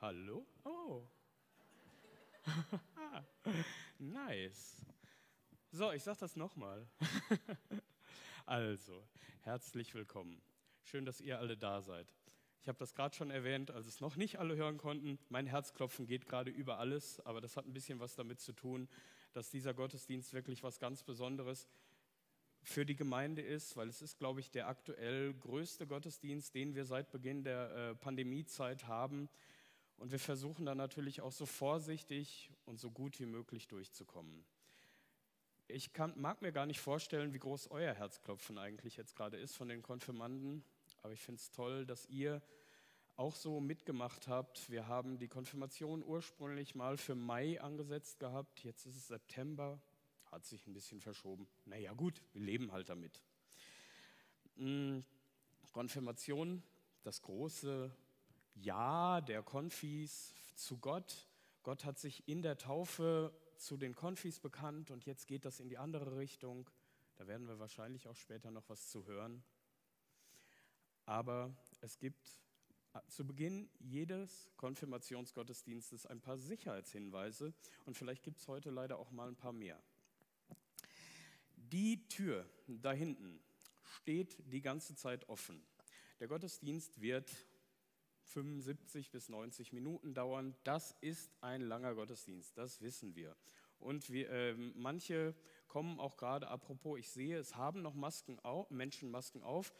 Hallo? Oh. nice. So, ich sage das nochmal. also, herzlich willkommen. Schön, dass ihr alle da seid. Ich habe das gerade schon erwähnt, als es noch nicht alle hören konnten. Mein Herzklopfen geht gerade über alles, aber das hat ein bisschen was damit zu tun, dass dieser Gottesdienst wirklich was ganz Besonderes für die Gemeinde ist, weil es ist, glaube ich, der aktuell größte Gottesdienst, den wir seit Beginn der äh, Pandemiezeit haben. Und wir versuchen da natürlich auch so vorsichtig und so gut wie möglich durchzukommen. Ich kann, mag mir gar nicht vorstellen, wie groß euer Herzklopfen eigentlich jetzt gerade ist von den Konfirmanden, aber ich finde es toll, dass ihr auch so mitgemacht habt. Wir haben die Konfirmation ursprünglich mal für Mai angesetzt gehabt, jetzt ist es September, hat sich ein bisschen verschoben. Naja gut, wir leben halt damit. Hm, Konfirmation, das große Ja der Konfis zu Gott. Gott hat sich in der Taufe zu den Konfis bekannt und jetzt geht das in die andere Richtung. Da werden wir wahrscheinlich auch später noch was zu hören. Aber es gibt zu Beginn jedes Konfirmationsgottesdienstes ein paar Sicherheitshinweise und vielleicht gibt es heute leider auch mal ein paar mehr. Die Tür da hinten steht die ganze Zeit offen. Der Gottesdienst wird 75 bis 90 Minuten dauern. Das ist ein langer Gottesdienst, das wissen wir. Und wir, äh, manche kommen auch gerade, apropos, ich sehe, es haben noch Masken auf, Menschen Masken auf.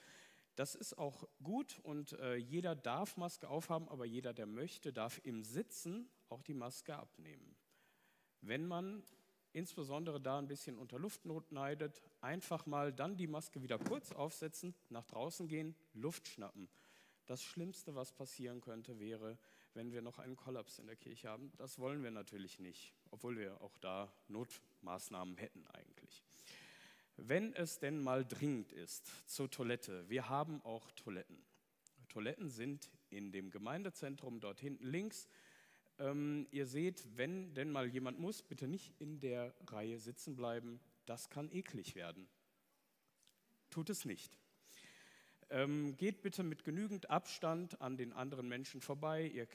Das ist auch gut und äh, jeder darf Maske aufhaben, aber jeder, der möchte, darf im Sitzen auch die Maske abnehmen. Wenn man insbesondere da ein bisschen unter Luftnot neidet, einfach mal dann die Maske wieder kurz aufsetzen, nach draußen gehen, Luft schnappen. Das Schlimmste, was passieren könnte, wäre, wenn wir noch einen Kollaps in der Kirche haben. Das wollen wir natürlich nicht, obwohl wir auch da Notmaßnahmen hätten eigentlich. Wenn es denn mal dringend ist zur Toilette, wir haben auch Toiletten. Toiletten sind in dem Gemeindezentrum dort hinten links. Ähm, ihr seht, wenn denn mal jemand muss, bitte nicht in der Reihe sitzen bleiben. Das kann eklig werden. Tut es nicht. Ähm, geht bitte mit genügend Abstand an den anderen Menschen vorbei. Ihr,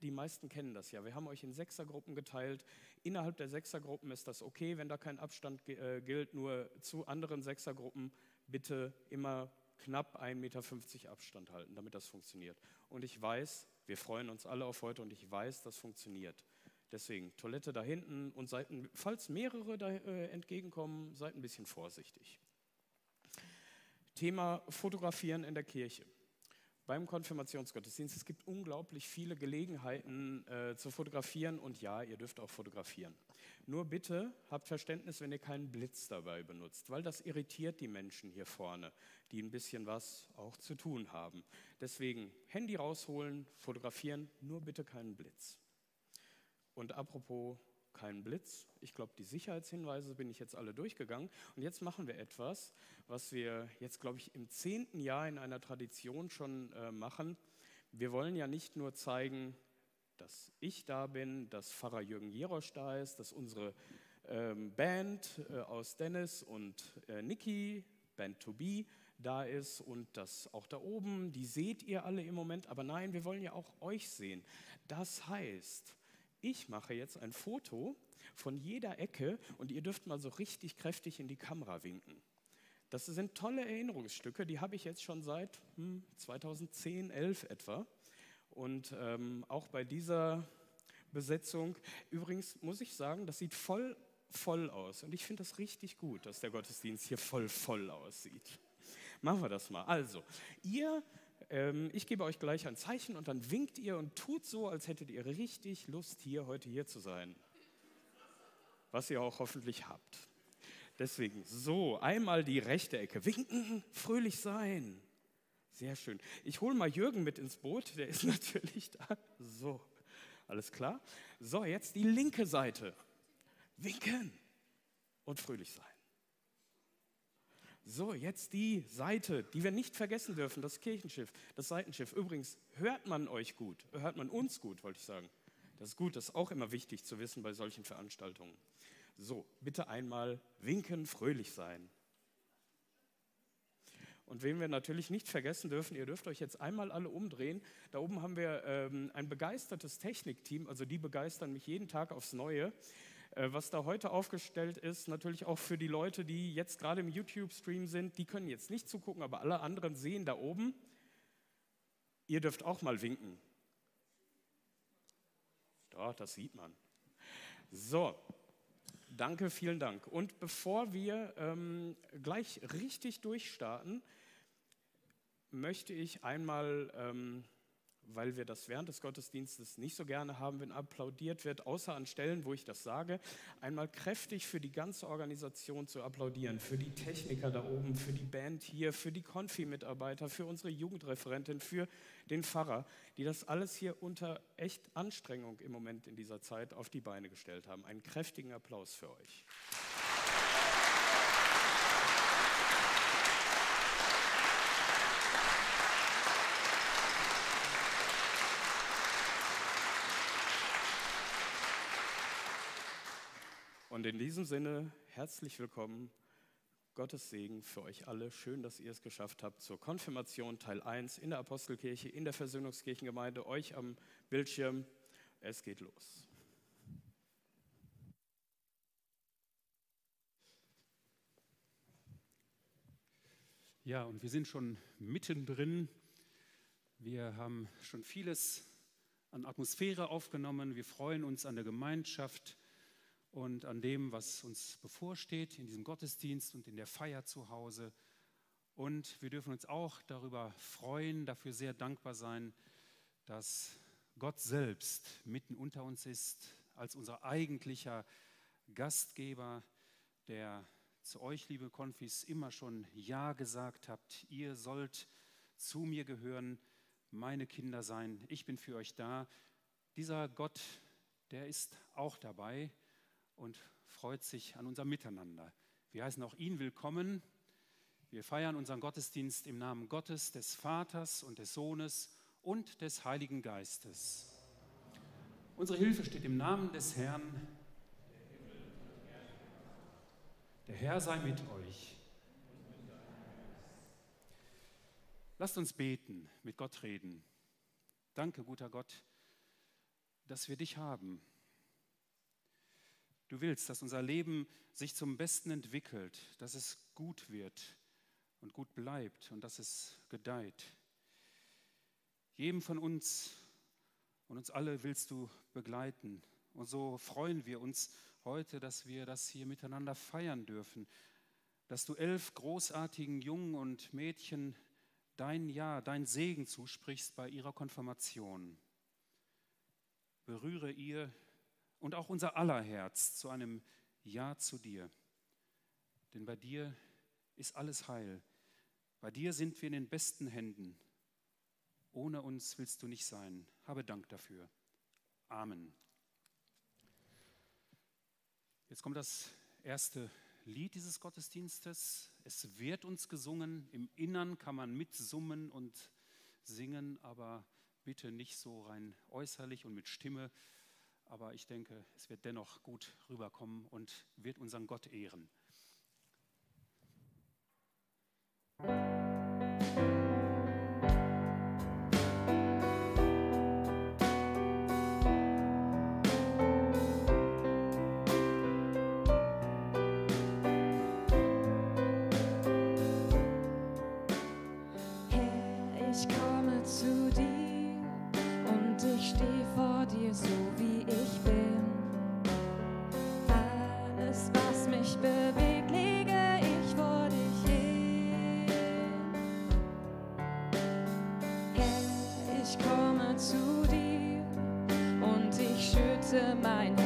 die meisten kennen das ja. Wir haben euch in Sechsergruppen geteilt. Innerhalb der Sechsergruppen ist das okay, wenn da kein Abstand äh, gilt. Nur zu anderen Sechsergruppen bitte immer knapp 1,50 Meter Abstand halten, damit das funktioniert. Und ich weiß, wir freuen uns alle auf heute und ich weiß, das funktioniert. Deswegen Toilette da hinten und seid, falls mehrere da äh, entgegenkommen, seid ein bisschen vorsichtig. Thema Fotografieren in der Kirche. Beim Konfirmationsgottesdienst, es gibt unglaublich viele Gelegenheiten äh, zu fotografieren und ja, ihr dürft auch fotografieren. Nur bitte habt Verständnis, wenn ihr keinen Blitz dabei benutzt, weil das irritiert die Menschen hier vorne, die ein bisschen was auch zu tun haben. Deswegen Handy rausholen, fotografieren, nur bitte keinen Blitz. Und apropos keinen Blitz. Ich glaube, die Sicherheitshinweise bin ich jetzt alle durchgegangen. Und jetzt machen wir etwas, was wir jetzt, glaube ich, im zehnten Jahr in einer Tradition schon äh, machen. Wir wollen ja nicht nur zeigen, dass ich da bin, dass Pfarrer Jürgen Jerosch da ist, dass unsere ähm, Band äh, aus Dennis und äh, Niki, Band to Be, da ist und das auch da oben, die seht ihr alle im Moment, aber nein, wir wollen ja auch euch sehen. Das heißt, ich mache jetzt ein Foto von jeder Ecke und ihr dürft mal so richtig kräftig in die Kamera winken. Das sind tolle Erinnerungsstücke, die habe ich jetzt schon seit hm, 2010, 11 etwa. Und ähm, auch bei dieser Besetzung, übrigens muss ich sagen, das sieht voll voll aus. Und ich finde das richtig gut, dass der Gottesdienst hier voll voll aussieht. Machen wir das mal. Also, ihr ähm, ich gebe euch gleich ein Zeichen und dann winkt ihr und tut so, als hättet ihr richtig Lust, hier heute hier zu sein. Was ihr auch hoffentlich habt. Deswegen, so, einmal die rechte Ecke. Winken, fröhlich sein. Sehr schön. Ich hole mal Jürgen mit ins Boot, der ist natürlich da. So, alles klar. So, jetzt die linke Seite. Winken und fröhlich sein. So, jetzt die Seite, die wir nicht vergessen dürfen, das Kirchenschiff, das Seitenschiff. Übrigens, hört man euch gut? Hört man uns gut, wollte ich sagen. Das ist gut, das ist auch immer wichtig zu wissen bei solchen Veranstaltungen. So, bitte einmal winken, fröhlich sein. Und wen wir natürlich nicht vergessen dürfen, ihr dürft euch jetzt einmal alle umdrehen. Da oben haben wir ähm, ein begeistertes Technikteam, also die begeistern mich jeden Tag aufs Neue. Äh, was da heute aufgestellt ist, natürlich auch für die Leute, die jetzt gerade im YouTube-Stream sind, die können jetzt nicht zugucken, aber alle anderen sehen da oben. Ihr dürft auch mal winken. Doch, das sieht man. So, danke, vielen Dank. Und bevor wir ähm, gleich richtig durchstarten, möchte ich einmal, ähm, weil wir das während des Gottesdienstes nicht so gerne haben, wenn applaudiert wird, außer an Stellen, wo ich das sage, einmal kräftig für die ganze Organisation zu applaudieren, für die Techniker da oben, für die Band hier, für die Konfi-Mitarbeiter, für unsere Jugendreferentin, für den Pfarrer, die das alles hier unter echt Anstrengung im Moment in dieser Zeit auf die Beine gestellt haben. Einen kräftigen Applaus für euch. Und in diesem Sinne, herzlich willkommen. Gottes Segen für euch alle. Schön, dass ihr es geschafft habt zur Konfirmation Teil 1 in der Apostelkirche, in der Versöhnungskirchengemeinde, euch am Bildschirm. Es geht los. Ja, und wir sind schon mittendrin. Wir haben schon vieles an Atmosphäre aufgenommen. Wir freuen uns an der Gemeinschaft und an dem, was uns bevorsteht in diesem Gottesdienst und in der Feier zu Hause. Und wir dürfen uns auch darüber freuen, dafür sehr dankbar sein, dass Gott selbst mitten unter uns ist, als unser eigentlicher Gastgeber, der zu euch, liebe Konfis, immer schon Ja gesagt habt. Ihr sollt zu mir gehören, meine Kinder sein. Ich bin für euch da. Dieser Gott, der ist auch dabei und freut sich an unserem Miteinander. Wir heißen auch ihn willkommen. Wir feiern unseren Gottesdienst im Namen Gottes, des Vaters und des Sohnes und des Heiligen Geistes. Unsere Hilfe steht im Namen des Herrn. Der Herr sei mit euch. Lasst uns beten, mit Gott reden. Danke, guter Gott, dass wir dich haben Du willst, dass unser Leben sich zum Besten entwickelt, dass es gut wird und gut bleibt und dass es gedeiht. Jedem von uns und uns alle willst du begleiten. Und so freuen wir uns heute, dass wir das hier miteinander feiern dürfen, dass du elf großartigen Jungen und Mädchen dein Ja, dein Segen zusprichst bei ihrer Konfirmation. Berühre ihr und auch unser aller Herz zu einem Ja zu dir. Denn bei dir ist alles heil. Bei dir sind wir in den besten Händen. Ohne uns willst du nicht sein. Habe Dank dafür. Amen. Jetzt kommt das erste Lied dieses Gottesdienstes. Es wird uns gesungen. Im Innern kann man mitsummen und singen, aber bitte nicht so rein äußerlich und mit Stimme, aber ich denke, es wird dennoch gut rüberkommen und wird unseren Gott ehren. mind.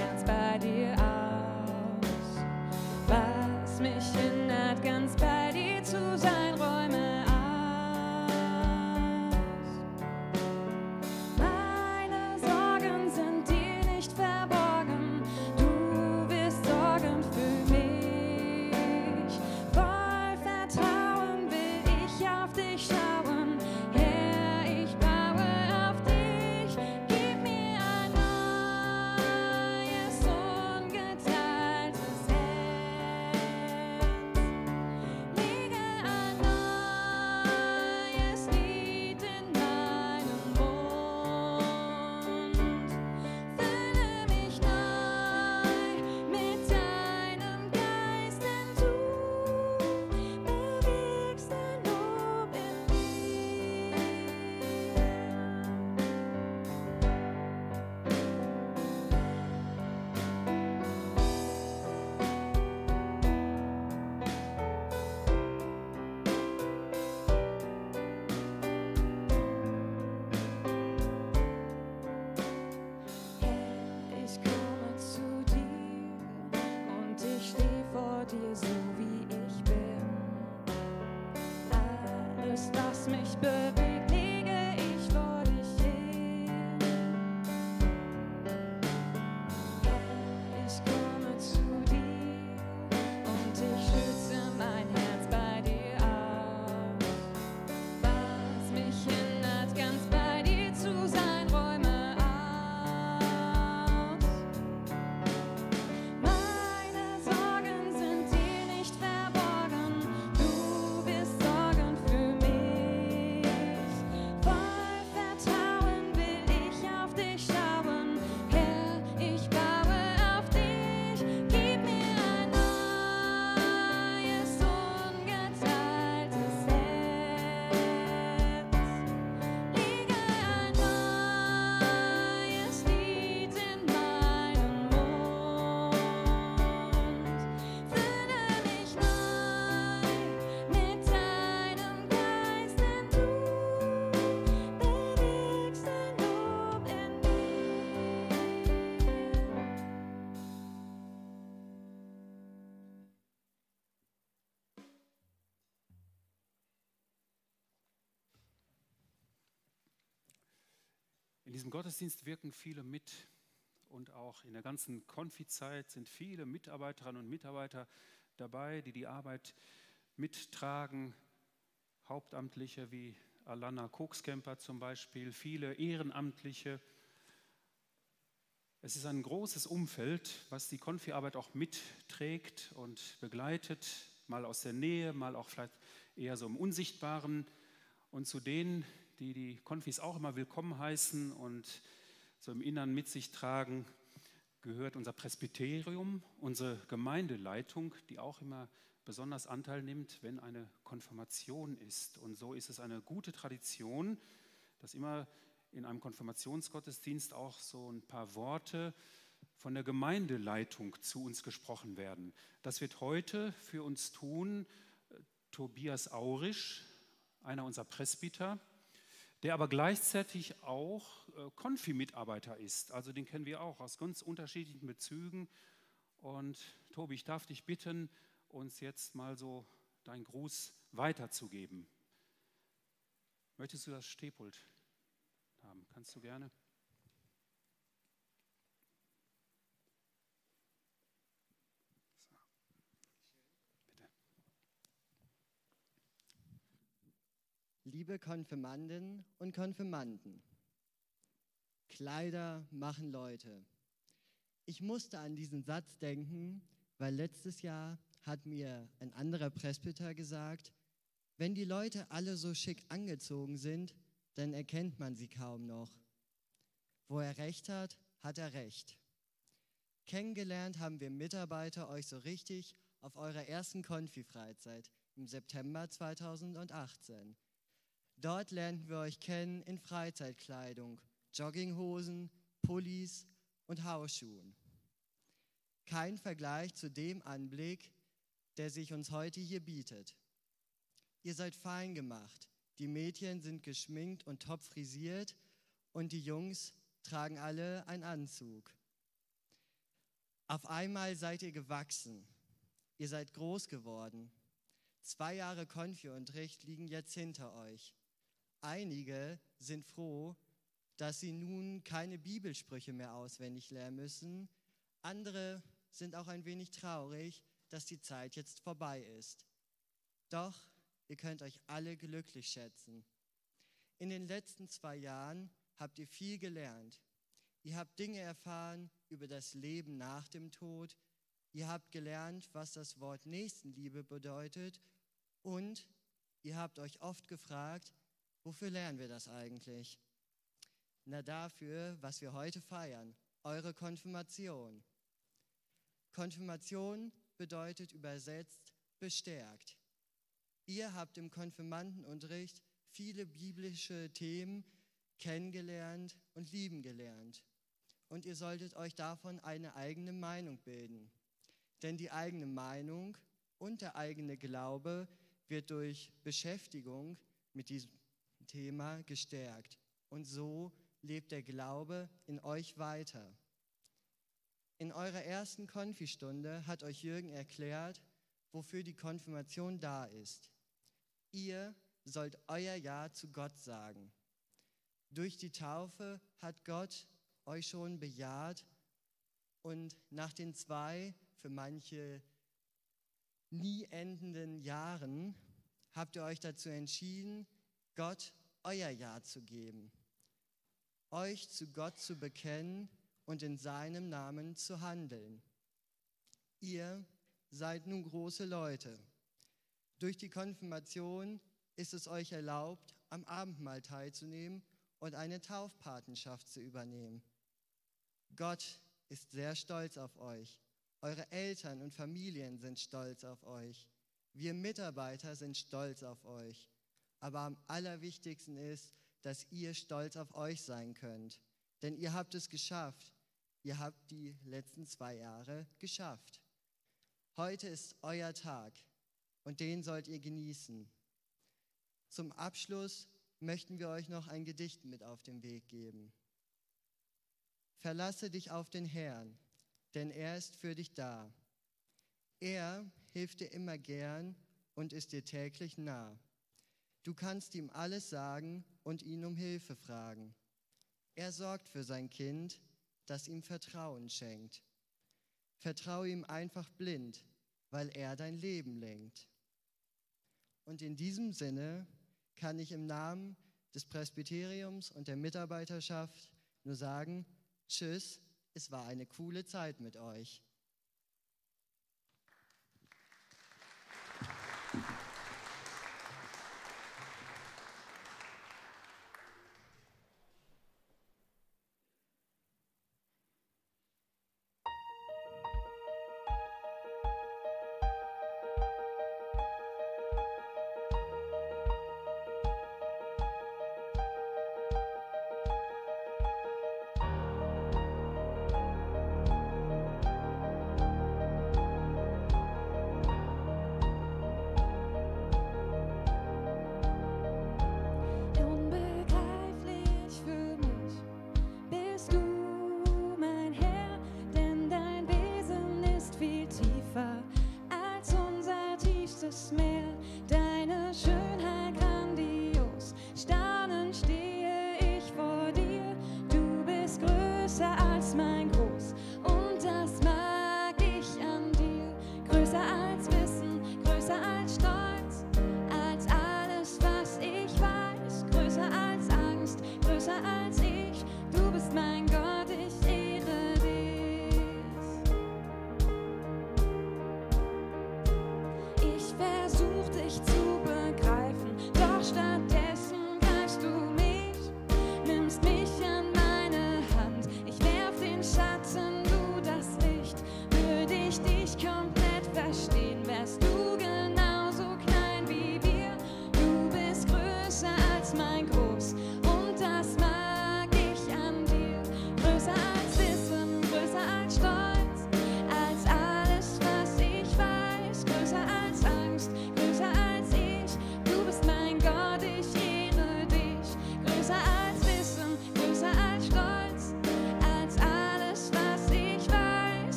In diesem Gottesdienst wirken viele mit und auch in der ganzen Konfizeit sind viele Mitarbeiterinnen und Mitarbeiter dabei, die die Arbeit mittragen. Hauptamtliche wie Alana Kokskemper zum Beispiel, viele Ehrenamtliche. Es ist ein großes Umfeld, was die Konfi-Arbeit auch mitträgt und begleitet, mal aus der Nähe, mal auch vielleicht eher so im Unsichtbaren. Und zu denen, die die Konfis auch immer willkommen heißen und so im Innern mit sich tragen, gehört unser Presbyterium, unsere Gemeindeleitung, die auch immer besonders Anteil nimmt, wenn eine Konfirmation ist. Und so ist es eine gute Tradition, dass immer in einem Konfirmationsgottesdienst auch so ein paar Worte von der Gemeindeleitung zu uns gesprochen werden. Das wird heute für uns tun äh, Tobias Aurisch, einer unserer Presbyter, der aber gleichzeitig auch äh, Konfi-Mitarbeiter ist. Also den kennen wir auch aus ganz unterschiedlichen Bezügen. Und Tobi, ich darf dich bitten, uns jetzt mal so deinen Gruß weiterzugeben. Möchtest du das Stehpult haben? Kannst du gerne? Liebe Konfirmanden und Konfirmanden, Kleider machen Leute. Ich musste an diesen Satz denken, weil letztes Jahr hat mir ein anderer Presbyter gesagt, wenn die Leute alle so schick angezogen sind, dann erkennt man sie kaum noch. Wo er recht hat, hat er recht. Kennengelernt haben wir Mitarbeiter euch so richtig auf eurer ersten Konfi-Freizeit im September 2018. Dort lernten wir euch kennen in Freizeitkleidung, Jogginghosen, Pullis und Hausschuhen. Kein Vergleich zu dem Anblick, der sich uns heute hier bietet. Ihr seid fein gemacht, die Mädchen sind geschminkt und top frisiert und die Jungs tragen alle einen Anzug. Auf einmal seid ihr gewachsen, ihr seid groß geworden. Zwei Jahre Konfi-Unterricht liegen jetzt hinter euch. Einige sind froh, dass sie nun keine Bibelsprüche mehr auswendig lernen müssen. Andere sind auch ein wenig traurig, dass die Zeit jetzt vorbei ist. Doch ihr könnt euch alle glücklich schätzen. In den letzten zwei Jahren habt ihr viel gelernt. Ihr habt Dinge erfahren über das Leben nach dem Tod. Ihr habt gelernt, was das Wort Nächstenliebe bedeutet. Und ihr habt euch oft gefragt, wofür lernen wir das eigentlich? Na dafür, was wir heute feiern, eure Konfirmation. Konfirmation bedeutet übersetzt bestärkt. Ihr habt im Konfirmandenunterricht viele biblische Themen kennengelernt und lieben gelernt. Und ihr solltet euch davon eine eigene Meinung bilden. Denn die eigene Meinung und der eigene Glaube wird durch Beschäftigung mit diesem Thema gestärkt. Und so lebt der Glaube in euch weiter. In eurer ersten Konfistunde hat euch Jürgen erklärt, wofür die Konfirmation da ist. Ihr sollt euer Ja zu Gott sagen. Durch die Taufe hat Gott euch schon bejaht und nach den zwei, für manche nie endenden Jahren, habt ihr euch dazu entschieden, Gott euer Ja zu geben, euch zu Gott zu bekennen und in seinem Namen zu handeln. Ihr seid nun große Leute. Durch die Konfirmation ist es euch erlaubt, am Abendmahl teilzunehmen und eine Taufpatenschaft zu übernehmen. Gott ist sehr stolz auf euch. Eure Eltern und Familien sind stolz auf euch. Wir Mitarbeiter sind stolz auf euch. Aber am allerwichtigsten ist, dass ihr stolz auf euch sein könnt. Denn ihr habt es geschafft. Ihr habt die letzten zwei Jahre geschafft. Heute ist euer Tag und den sollt ihr genießen. Zum Abschluss möchten wir euch noch ein Gedicht mit auf den Weg geben. Verlasse dich auf den Herrn, denn er ist für dich da. Er hilft dir immer gern und ist dir täglich nah. Du kannst ihm alles sagen und ihn um Hilfe fragen. Er sorgt für sein Kind, das ihm Vertrauen schenkt. Vertraue ihm einfach blind, weil er dein Leben lenkt. Und in diesem Sinne kann ich im Namen des Presbyteriums und der Mitarbeiterschaft nur sagen, tschüss, es war eine coole Zeit mit euch.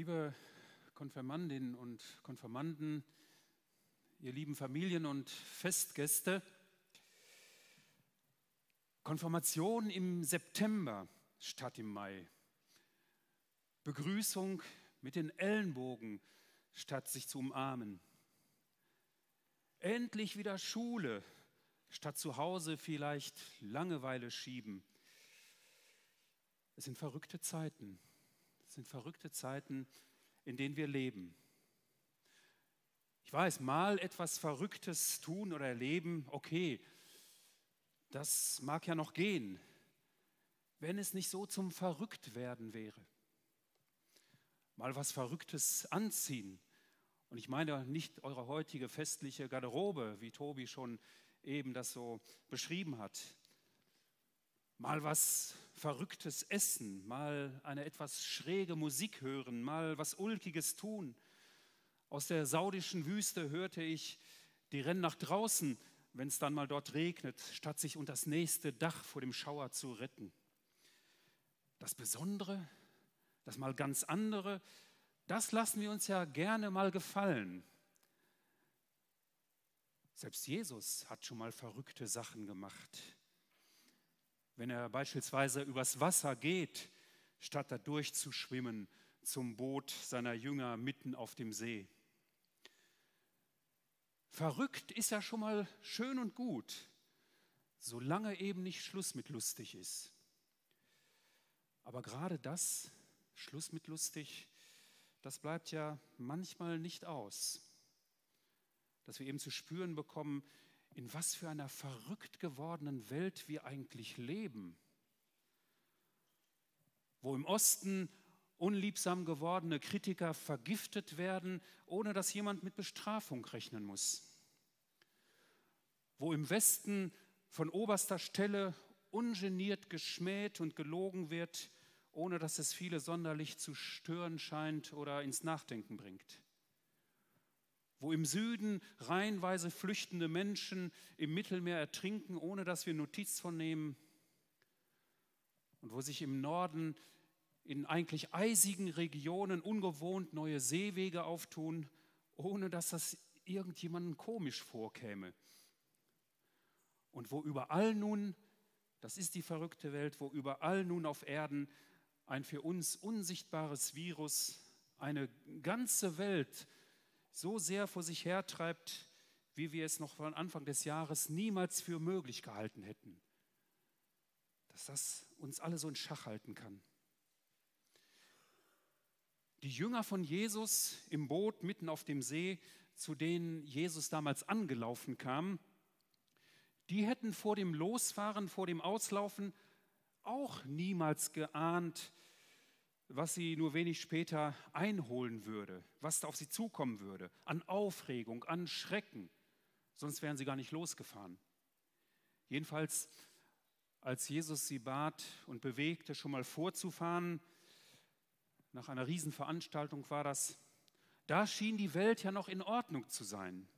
Liebe Konfirmandinnen und Konfirmanden, ihr lieben Familien und Festgäste, Konfirmation im September statt im Mai. Begrüßung mit den Ellenbogen statt sich zu umarmen. Endlich wieder Schule statt zu Hause vielleicht Langeweile schieben. Es sind verrückte Zeiten. Es sind verrückte Zeiten, in denen wir leben. Ich weiß, mal etwas Verrücktes tun oder erleben, okay, das mag ja noch gehen, wenn es nicht so zum Verrücktwerden wäre. Mal was Verrücktes anziehen. Und ich meine nicht eure heutige festliche Garderobe, wie Tobi schon eben das so beschrieben hat. Mal was Verrücktes essen, mal eine etwas schräge Musik hören, mal was Ulkiges tun. Aus der saudischen Wüste hörte ich, die rennen nach draußen, wenn es dann mal dort regnet, statt sich unter das nächste Dach vor dem Schauer zu retten. Das Besondere, das mal ganz andere, das lassen wir uns ja gerne mal gefallen. Selbst Jesus hat schon mal verrückte Sachen gemacht. Wenn er beispielsweise übers Wasser geht, statt da durchzuschwimmen zum Boot seiner Jünger mitten auf dem See. Verrückt ist ja schon mal schön und gut, solange eben nicht Schluss mit lustig ist. Aber gerade das, Schluss mit lustig, das bleibt ja manchmal nicht aus. Dass wir eben zu spüren bekommen, in was für einer verrückt gewordenen Welt wir eigentlich leben. Wo im Osten unliebsam gewordene Kritiker vergiftet werden, ohne dass jemand mit Bestrafung rechnen muss. Wo im Westen von oberster Stelle ungeniert geschmäht und gelogen wird, ohne dass es viele sonderlich zu stören scheint oder ins Nachdenken bringt. Wo im Süden reihenweise flüchtende Menschen im Mittelmeer ertrinken, ohne dass wir Notiz von nehmen. Und wo sich im Norden in eigentlich eisigen Regionen ungewohnt neue Seewege auftun, ohne dass das irgendjemanden komisch vorkäme. Und wo überall nun, das ist die verrückte Welt, wo überall nun auf Erden ein für uns unsichtbares Virus eine ganze Welt so sehr vor sich hertreibt, wie wir es noch von Anfang des Jahres niemals für möglich gehalten hätten. Dass das uns alle so in Schach halten kann. Die Jünger von Jesus im Boot mitten auf dem See, zu denen Jesus damals angelaufen kam, die hätten vor dem Losfahren, vor dem Auslaufen auch niemals geahnt, was sie nur wenig später einholen würde, was da auf sie zukommen würde, an Aufregung, an Schrecken. Sonst wären sie gar nicht losgefahren. Jedenfalls, als Jesus sie bat und bewegte, schon mal vorzufahren, nach einer Riesenveranstaltung war das, da schien die Welt ja noch in Ordnung zu sein.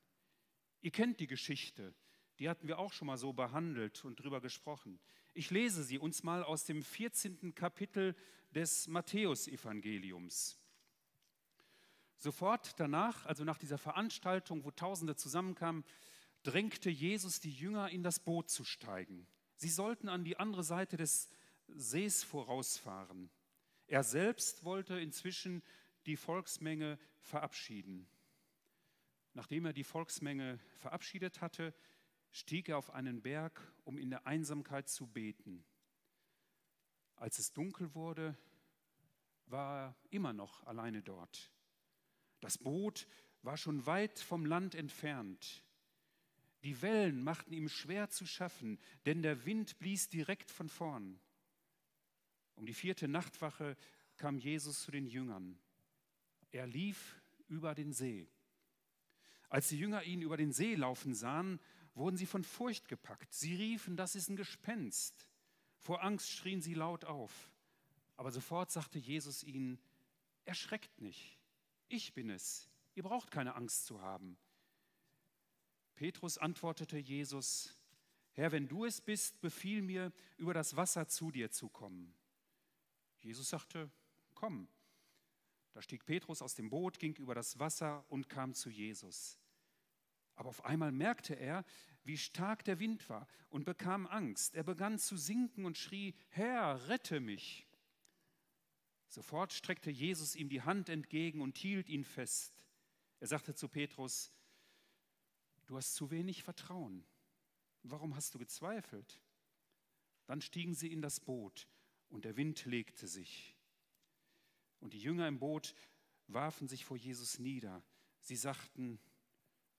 Ihr kennt die Geschichte, die hatten wir auch schon mal so behandelt und drüber gesprochen. Ich lese sie uns mal aus dem 14. Kapitel des Matthäusevangeliums. Sofort danach, also nach dieser Veranstaltung, wo Tausende zusammenkamen, drängte Jesus die Jünger in das Boot zu steigen. Sie sollten an die andere Seite des Sees vorausfahren. Er selbst wollte inzwischen die Volksmenge verabschieden. Nachdem er die Volksmenge verabschiedet hatte, stieg er auf einen Berg, um in der Einsamkeit zu beten. Als es dunkel wurde, war er immer noch alleine dort. Das Boot war schon weit vom Land entfernt. Die Wellen machten ihm schwer zu schaffen, denn der Wind blies direkt von vorn. Um die vierte Nachtwache kam Jesus zu den Jüngern. Er lief über den See. Als die Jünger ihn über den See laufen sahen, wurden sie von Furcht gepackt. Sie riefen, das ist ein Gespenst. Vor Angst schrien sie laut auf. Aber sofort sagte Jesus ihnen, erschreckt nicht, ich bin es, ihr braucht keine Angst zu haben. Petrus antwortete Jesus, Herr, wenn du es bist, befiehl mir, über das Wasser zu dir zu kommen. Jesus sagte, komm. Da stieg Petrus aus dem Boot, ging über das Wasser und kam zu Jesus. Aber auf einmal merkte er, wie stark der Wind war und bekam Angst. Er begann zu sinken und schrie, Herr, rette mich. Sofort streckte Jesus ihm die Hand entgegen und hielt ihn fest. Er sagte zu Petrus, du hast zu wenig Vertrauen. Warum hast du gezweifelt? Dann stiegen sie in das Boot und der Wind legte sich. Und die Jünger im Boot warfen sich vor Jesus nieder. Sie sagten,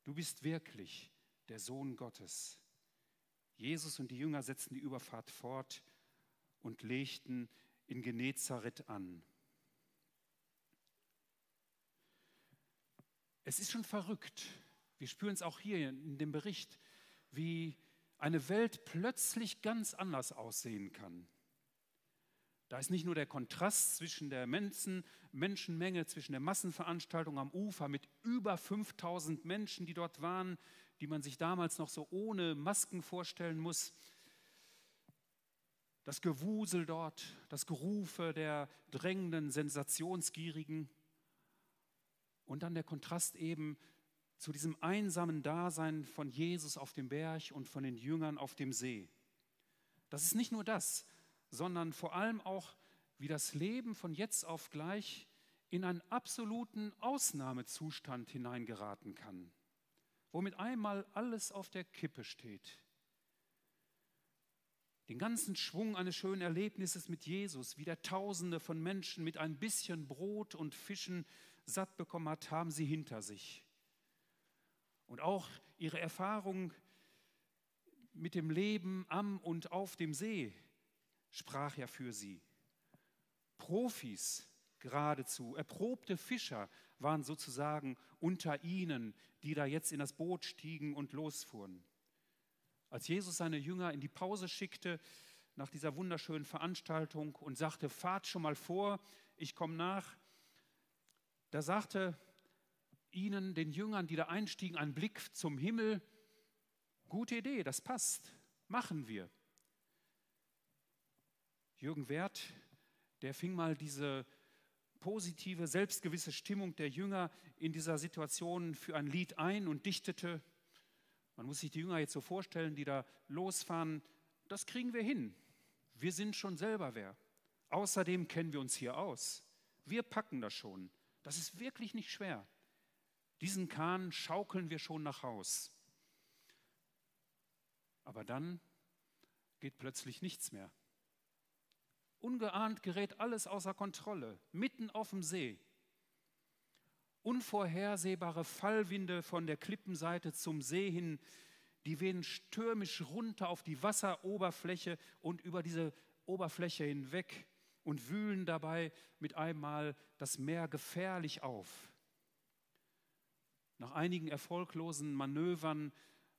du bist wirklich der Sohn Gottes. Jesus und die Jünger setzten die Überfahrt fort und legten in Genezareth an. Es ist schon verrückt. Wir spüren es auch hier in dem Bericht, wie eine Welt plötzlich ganz anders aussehen kann. Da ist nicht nur der Kontrast zwischen der Menschen, Menschenmenge, zwischen der Massenveranstaltung am Ufer mit über 5000 Menschen, die dort waren, die man sich damals noch so ohne Masken vorstellen muss. Das Gewusel dort, das Gerufe der drängenden, sensationsgierigen und dann der Kontrast eben zu diesem einsamen Dasein von Jesus auf dem Berg und von den Jüngern auf dem See. Das ist nicht nur das, sondern vor allem auch, wie das Leben von jetzt auf gleich in einen absoluten Ausnahmezustand hineingeraten kann, wo mit einmal alles auf der Kippe steht. Den ganzen Schwung eines schönen Erlebnisses mit Jesus, wie der Tausende von Menschen mit ein bisschen Brot und Fischen satt bekommen hat, haben sie hinter sich. Und auch ihre Erfahrung mit dem Leben am und auf dem See sprach ja für sie. Profis geradezu, erprobte Fischer waren sozusagen unter ihnen, die da jetzt in das Boot stiegen und losfuhren. Als Jesus seine Jünger in die Pause schickte, nach dieser wunderschönen Veranstaltung und sagte, fahrt schon mal vor, ich komme nach, da sagte ihnen, den Jüngern, die da einstiegen, ein Blick zum Himmel, gute Idee, das passt, machen wir. Jürgen Werth, der fing mal diese positive, selbstgewisse Stimmung der Jünger in dieser Situation für ein Lied ein und dichtete, man muss sich die Jünger jetzt so vorstellen, die da losfahren, das kriegen wir hin. Wir sind schon selber wer. Außerdem kennen wir uns hier aus. Wir packen das schon. Das ist wirklich nicht schwer. Diesen Kahn schaukeln wir schon nach Haus. Aber dann geht plötzlich nichts mehr. Ungeahnt gerät alles außer Kontrolle, mitten auf dem See. Unvorhersehbare Fallwinde von der Klippenseite zum See hin, die wehen stürmisch runter auf die Wasseroberfläche und über diese Oberfläche hinweg und wühlen dabei mit einmal das Meer gefährlich auf. Nach einigen erfolglosen Manövern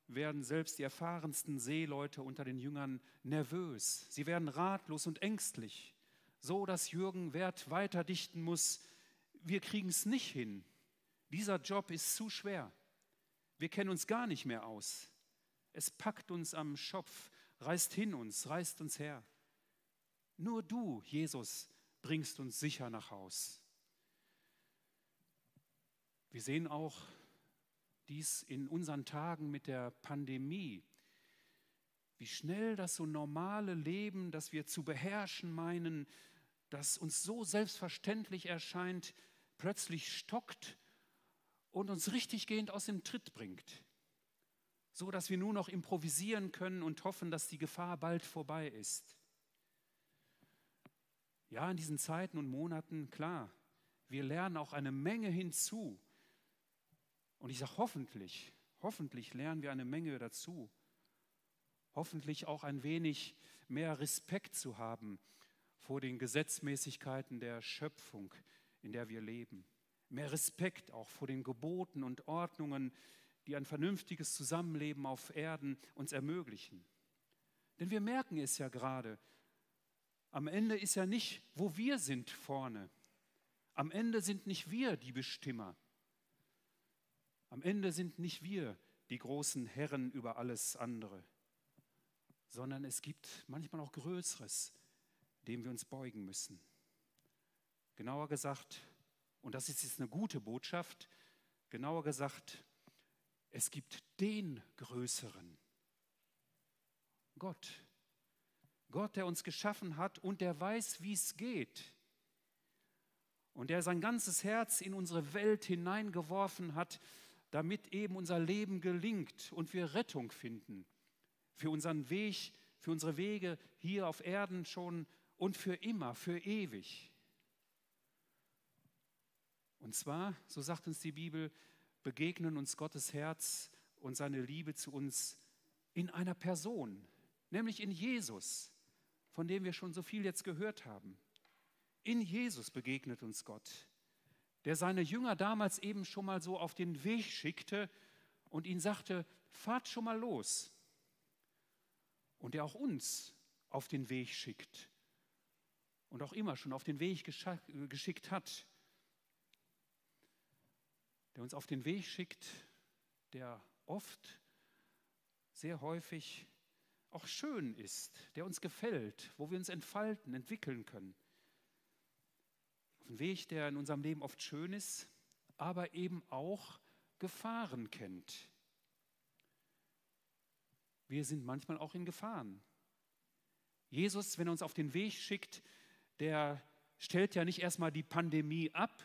werden selbst die erfahrensten Seeleute unter den Jüngern nervös. Sie werden ratlos und ängstlich, so dass Jürgen Wert weiter dichten muss, wir kriegen es nicht hin. Dieser Job ist zu schwer. Wir kennen uns gar nicht mehr aus. Es packt uns am Schopf, reißt hin uns, reißt uns her. Nur du, Jesus, bringst uns sicher nach Haus. Wir sehen auch dies in unseren Tagen mit der Pandemie, wie schnell das so normale Leben, das wir zu beherrschen meinen, das uns so selbstverständlich erscheint, plötzlich stockt und uns richtiggehend aus dem Tritt bringt, so dass wir nur noch improvisieren können und hoffen, dass die Gefahr bald vorbei ist. Ja, in diesen Zeiten und Monaten, klar, wir lernen auch eine Menge hinzu. Und ich sage hoffentlich, hoffentlich lernen wir eine Menge dazu. Hoffentlich auch ein wenig mehr Respekt zu haben vor den Gesetzmäßigkeiten der Schöpfung, in der wir leben. Mehr Respekt auch vor den Geboten und Ordnungen, die ein vernünftiges Zusammenleben auf Erden uns ermöglichen. Denn wir merken es ja gerade, am Ende ist ja nicht, wo wir sind vorne. Am Ende sind nicht wir die Bestimmer. Am Ende sind nicht wir die großen Herren über alles andere, sondern es gibt manchmal auch Größeres, dem wir uns beugen müssen. Genauer gesagt, Und das ist jetzt eine gute Botschaft. Genauer gesagt, es gibt den Größeren. Gott. Gott, der uns geschaffen hat und der weiß, wie es geht. Und der sein ganzes Herz in unsere Welt hineingeworfen hat, damit eben unser Leben gelingt und wir Rettung finden. Für unseren Weg, für unsere Wege hier auf Erden schon und für immer, für ewig. Und zwar, so sagt uns die Bibel, begegnen uns Gottes Herz und seine Liebe zu uns in einer Person, nämlich in Jesus, von dem wir schon so viel jetzt gehört haben. In Jesus begegnet uns Gott, der seine Jünger damals eben schon mal so auf den Weg schickte und ihnen sagte, fahrt schon mal los. Und der auch uns auf den Weg schickt und auch immer schon auf den Weg geschickt hat. Der uns auf den Weg schickt, der oft, sehr häufig auch schön ist, der uns gefällt, wo wir uns entfalten, entwickeln können. Einem Weg, der in unserem Leben oft schön ist, aber eben auch Gefahren kennt. Wir sind manchmal auch in Gefahren. Jesus, wenn er uns auf den Weg schickt, der stellt ja nicht erstmal die Pandemie ab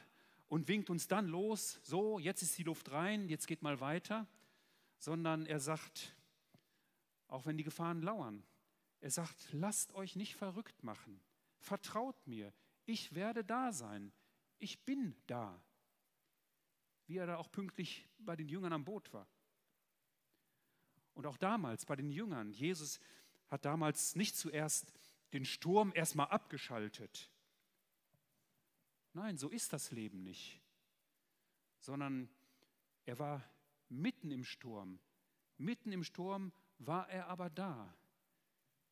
und winkt uns dann los, so, jetzt ist die Luft rein, jetzt geht mal weiter, sondern er sagt, auch wenn die Gefahren lauern, er sagt, lasst euch nicht verrückt machen, vertraut mir, ich werde da sein, ich bin da. Wie er da auch pünktlich bei den Jüngern am Boot war. Und auch damals bei den Jüngern, Jesus hat damals nicht zuerst den Sturm erstmal abgeschaltet. Nein, so ist das Leben nicht, sondern er war mitten im Sturm. Mitten im Sturm war er aber da.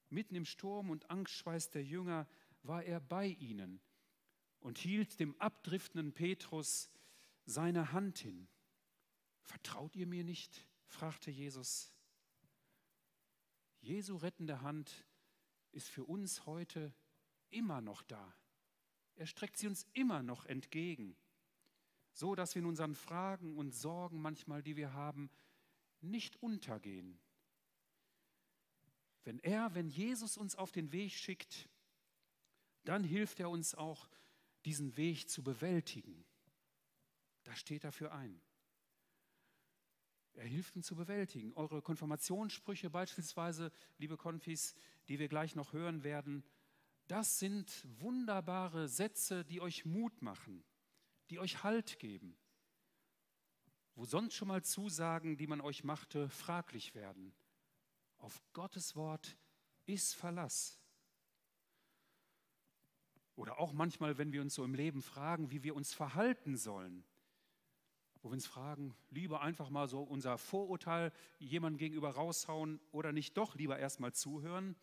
Mitten im Sturm und Angstschweiß der Jünger war er bei ihnen und hielt dem abdriftenden Petrus seine Hand hin. Vertraut ihr mir nicht? fragte Jesus. Jesu rettende Hand ist für uns heute immer noch da. Er streckt sie uns immer noch entgegen, so dass wir in unseren Fragen und Sorgen manchmal, die wir haben, nicht untergehen. Wenn er, wenn Jesus uns auf den Weg schickt, dann hilft er uns auch, diesen Weg zu bewältigen. Da steht er für ein. Er hilft uns zu bewältigen. Eure Konfirmationssprüche beispielsweise, liebe Konfis, die wir gleich noch hören werden, das sind wunderbare Sätze, die euch Mut machen, die euch Halt geben, wo sonst schon mal Zusagen, die man euch machte, fraglich werden. Auf Gottes Wort ist Verlass. Oder auch manchmal, wenn wir uns so im Leben fragen, wie wir uns verhalten sollen wo wir uns fragen, lieber einfach mal so unser Vorurteil jemandem gegenüber raushauen oder nicht doch lieber erstmal zuhören.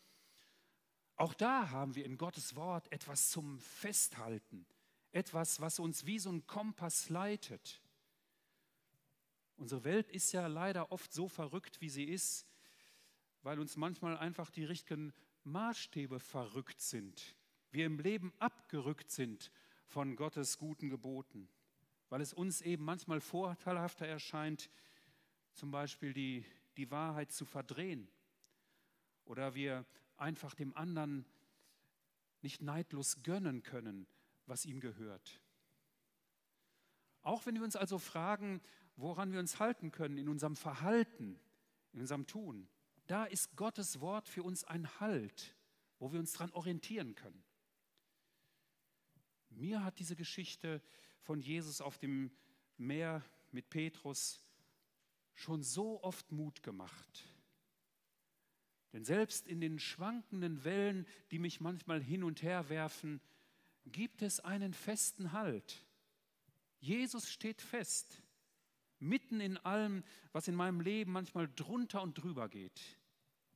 Auch da haben wir in Gottes Wort etwas zum Festhalten, etwas, was uns wie so ein Kompass leitet. Unsere Welt ist ja leider oft so verrückt, wie sie ist, weil uns manchmal einfach die richtigen Maßstäbe verrückt sind. Wir im Leben abgerückt sind von Gottes guten Geboten weil es uns eben manchmal vorteilhafter erscheint, zum Beispiel die, die Wahrheit zu verdrehen oder wir einfach dem anderen nicht neidlos gönnen können, was ihm gehört. Auch wenn wir uns also fragen, woran wir uns halten können in unserem Verhalten, in unserem Tun, da ist Gottes Wort für uns ein Halt, wo wir uns daran orientieren können. Mir hat diese Geschichte von Jesus auf dem Meer mit Petrus schon so oft Mut gemacht. Denn selbst in den schwankenden Wellen, die mich manchmal hin und her werfen, gibt es einen festen Halt. Jesus steht fest, mitten in allem, was in meinem Leben manchmal drunter und drüber geht.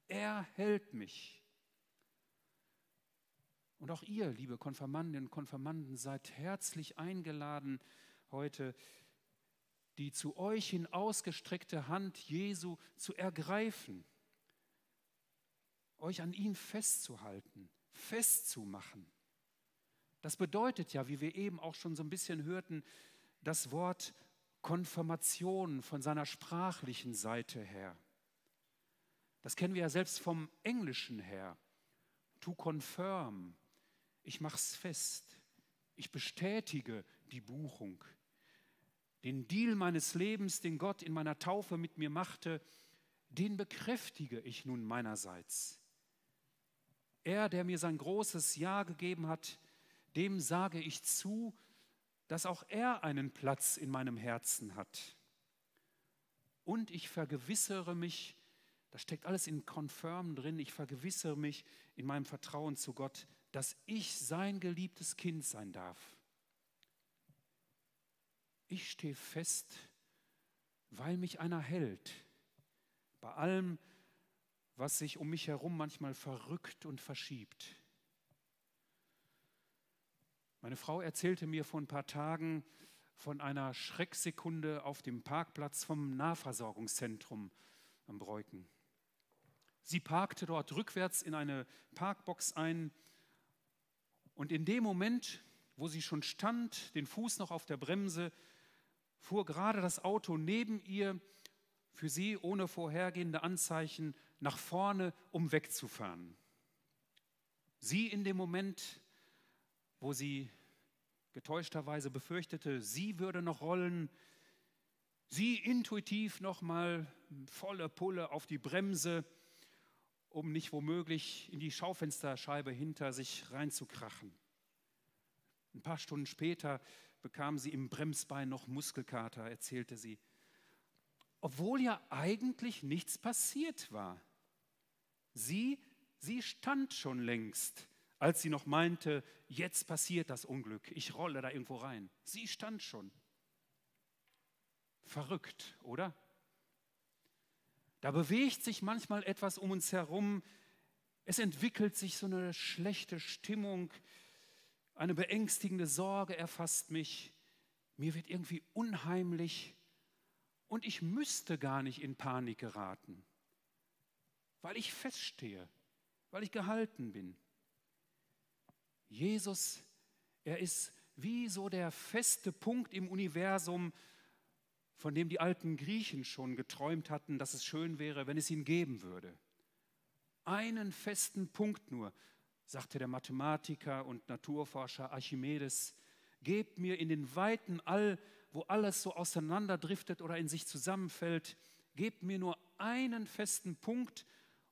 Er hält mich. Und auch ihr, liebe Konfirmandinnen und Konfirmanden, seid herzlich eingeladen, heute die zu euch hin ausgestreckte Hand Jesu zu ergreifen, euch an ihn festzuhalten, festzumachen. Das bedeutet ja, wie wir eben auch schon so ein bisschen hörten, das Wort Konfirmation von seiner sprachlichen Seite her. Das kennen wir ja selbst vom Englischen her. To confirm. Ich mache es fest. Ich bestätige die Buchung. Den Deal meines Lebens, den Gott in meiner Taufe mit mir machte, den bekräftige ich nun meinerseits. Er, der mir sein großes Ja gegeben hat, dem sage ich zu, dass auch er einen Platz in meinem Herzen hat. Und ich vergewissere mich, das steckt alles in Confirm drin, ich vergewissere mich in meinem Vertrauen zu Gott, dass ich sein geliebtes Kind sein darf. Ich stehe fest, weil mich einer hält. Bei allem, was sich um mich herum manchmal verrückt und verschiebt. Meine Frau erzählte mir vor ein paar Tagen von einer Schrecksekunde auf dem Parkplatz vom Nahversorgungszentrum am Breuken. Sie parkte dort rückwärts in eine Parkbox ein und in dem Moment, wo sie schon stand, den Fuß noch auf der Bremse, fuhr gerade das Auto neben ihr, für sie ohne vorhergehende Anzeichen, nach vorne, um wegzufahren. Sie in dem Moment, wo sie getäuschterweise befürchtete, sie würde noch rollen, sie intuitiv nochmal volle Pulle auf die Bremse, um nicht womöglich in die Schaufensterscheibe hinter sich reinzukrachen. Ein paar Stunden später bekam sie im Bremsbein noch Muskelkater, erzählte sie, obwohl ja eigentlich nichts passiert war. Sie, sie stand schon längst, als sie noch meinte, jetzt passiert das Unglück, ich rolle da irgendwo rein. Sie stand schon. Verrückt, oder? Da bewegt sich manchmal etwas um uns herum. Es entwickelt sich so eine schlechte Stimmung. Eine beängstigende Sorge erfasst mich. Mir wird irgendwie unheimlich. Und ich müsste gar nicht in Panik geraten, weil ich feststehe, weil ich gehalten bin. Jesus, er ist wie so der feste Punkt im Universum, von dem die alten Griechen schon geträumt hatten, dass es schön wäre, wenn es ihn geben würde. Einen festen Punkt nur, sagte der Mathematiker und Naturforscher Archimedes, gebt mir in den weiten All, wo alles so auseinanderdriftet oder in sich zusammenfällt, gebt mir nur einen festen Punkt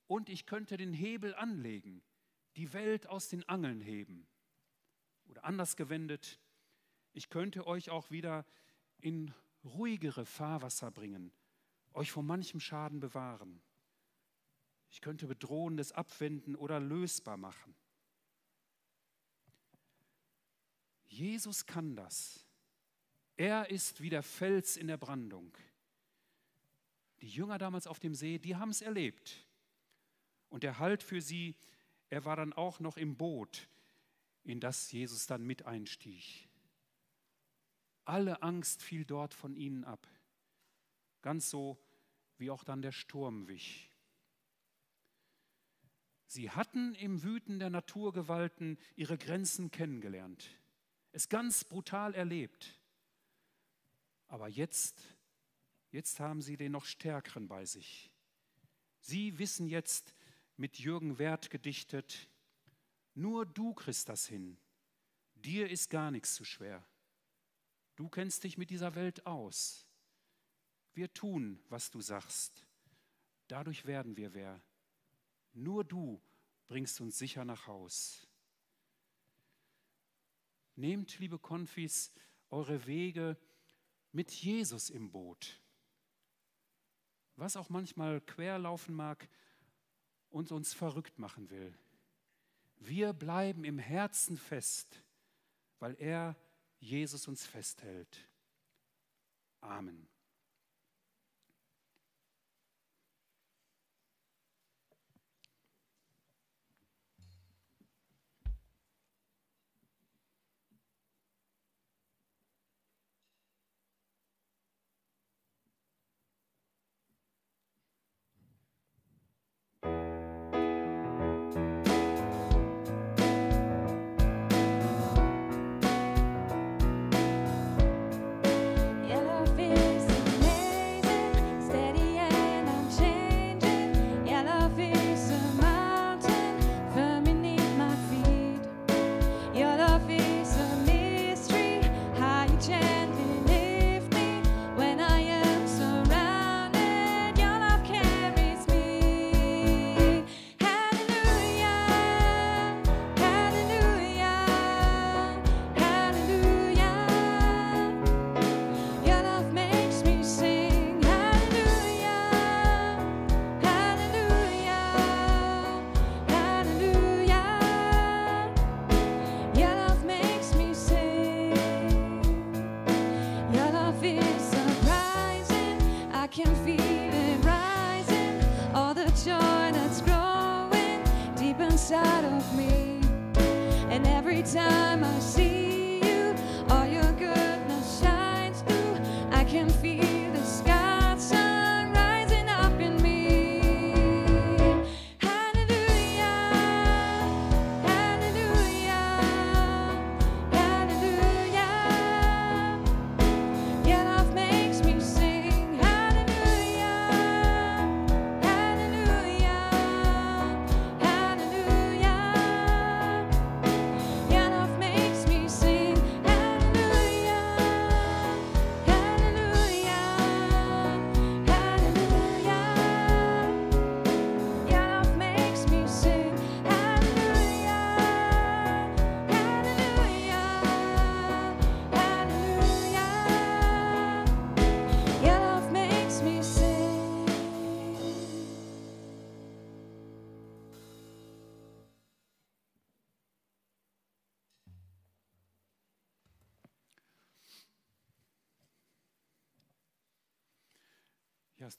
und ich könnte den Hebel anlegen, die Welt aus den Angeln heben. Oder anders gewendet, ich könnte euch auch wieder in ruhigere Fahrwasser bringen, euch vor manchem Schaden bewahren. Ich könnte Bedrohendes abwenden oder lösbar machen. Jesus kann das. Er ist wie der Fels in der Brandung. Die Jünger damals auf dem See, die haben es erlebt. Und der Halt für sie, er war dann auch noch im Boot, in das Jesus dann mit einstieg. Alle Angst fiel dort von ihnen ab, ganz so wie auch dann der Sturm wich. Sie hatten im Wüten der Naturgewalten ihre Grenzen kennengelernt, es ganz brutal erlebt. Aber jetzt, jetzt haben sie den noch stärkeren bei sich. Sie wissen jetzt, mit Jürgen Wert gedichtet, nur du kriegst das hin. Dir ist gar nichts zu schwer. Du kennst dich mit dieser Welt aus. Wir tun, was du sagst. Dadurch werden wir wer. Nur du bringst uns sicher nach Haus. Nehmt, liebe Konfis, eure Wege mit Jesus im Boot. Was auch manchmal querlaufen mag und uns verrückt machen will. Wir bleiben im Herzen fest, weil er Jesus uns festhält. Amen.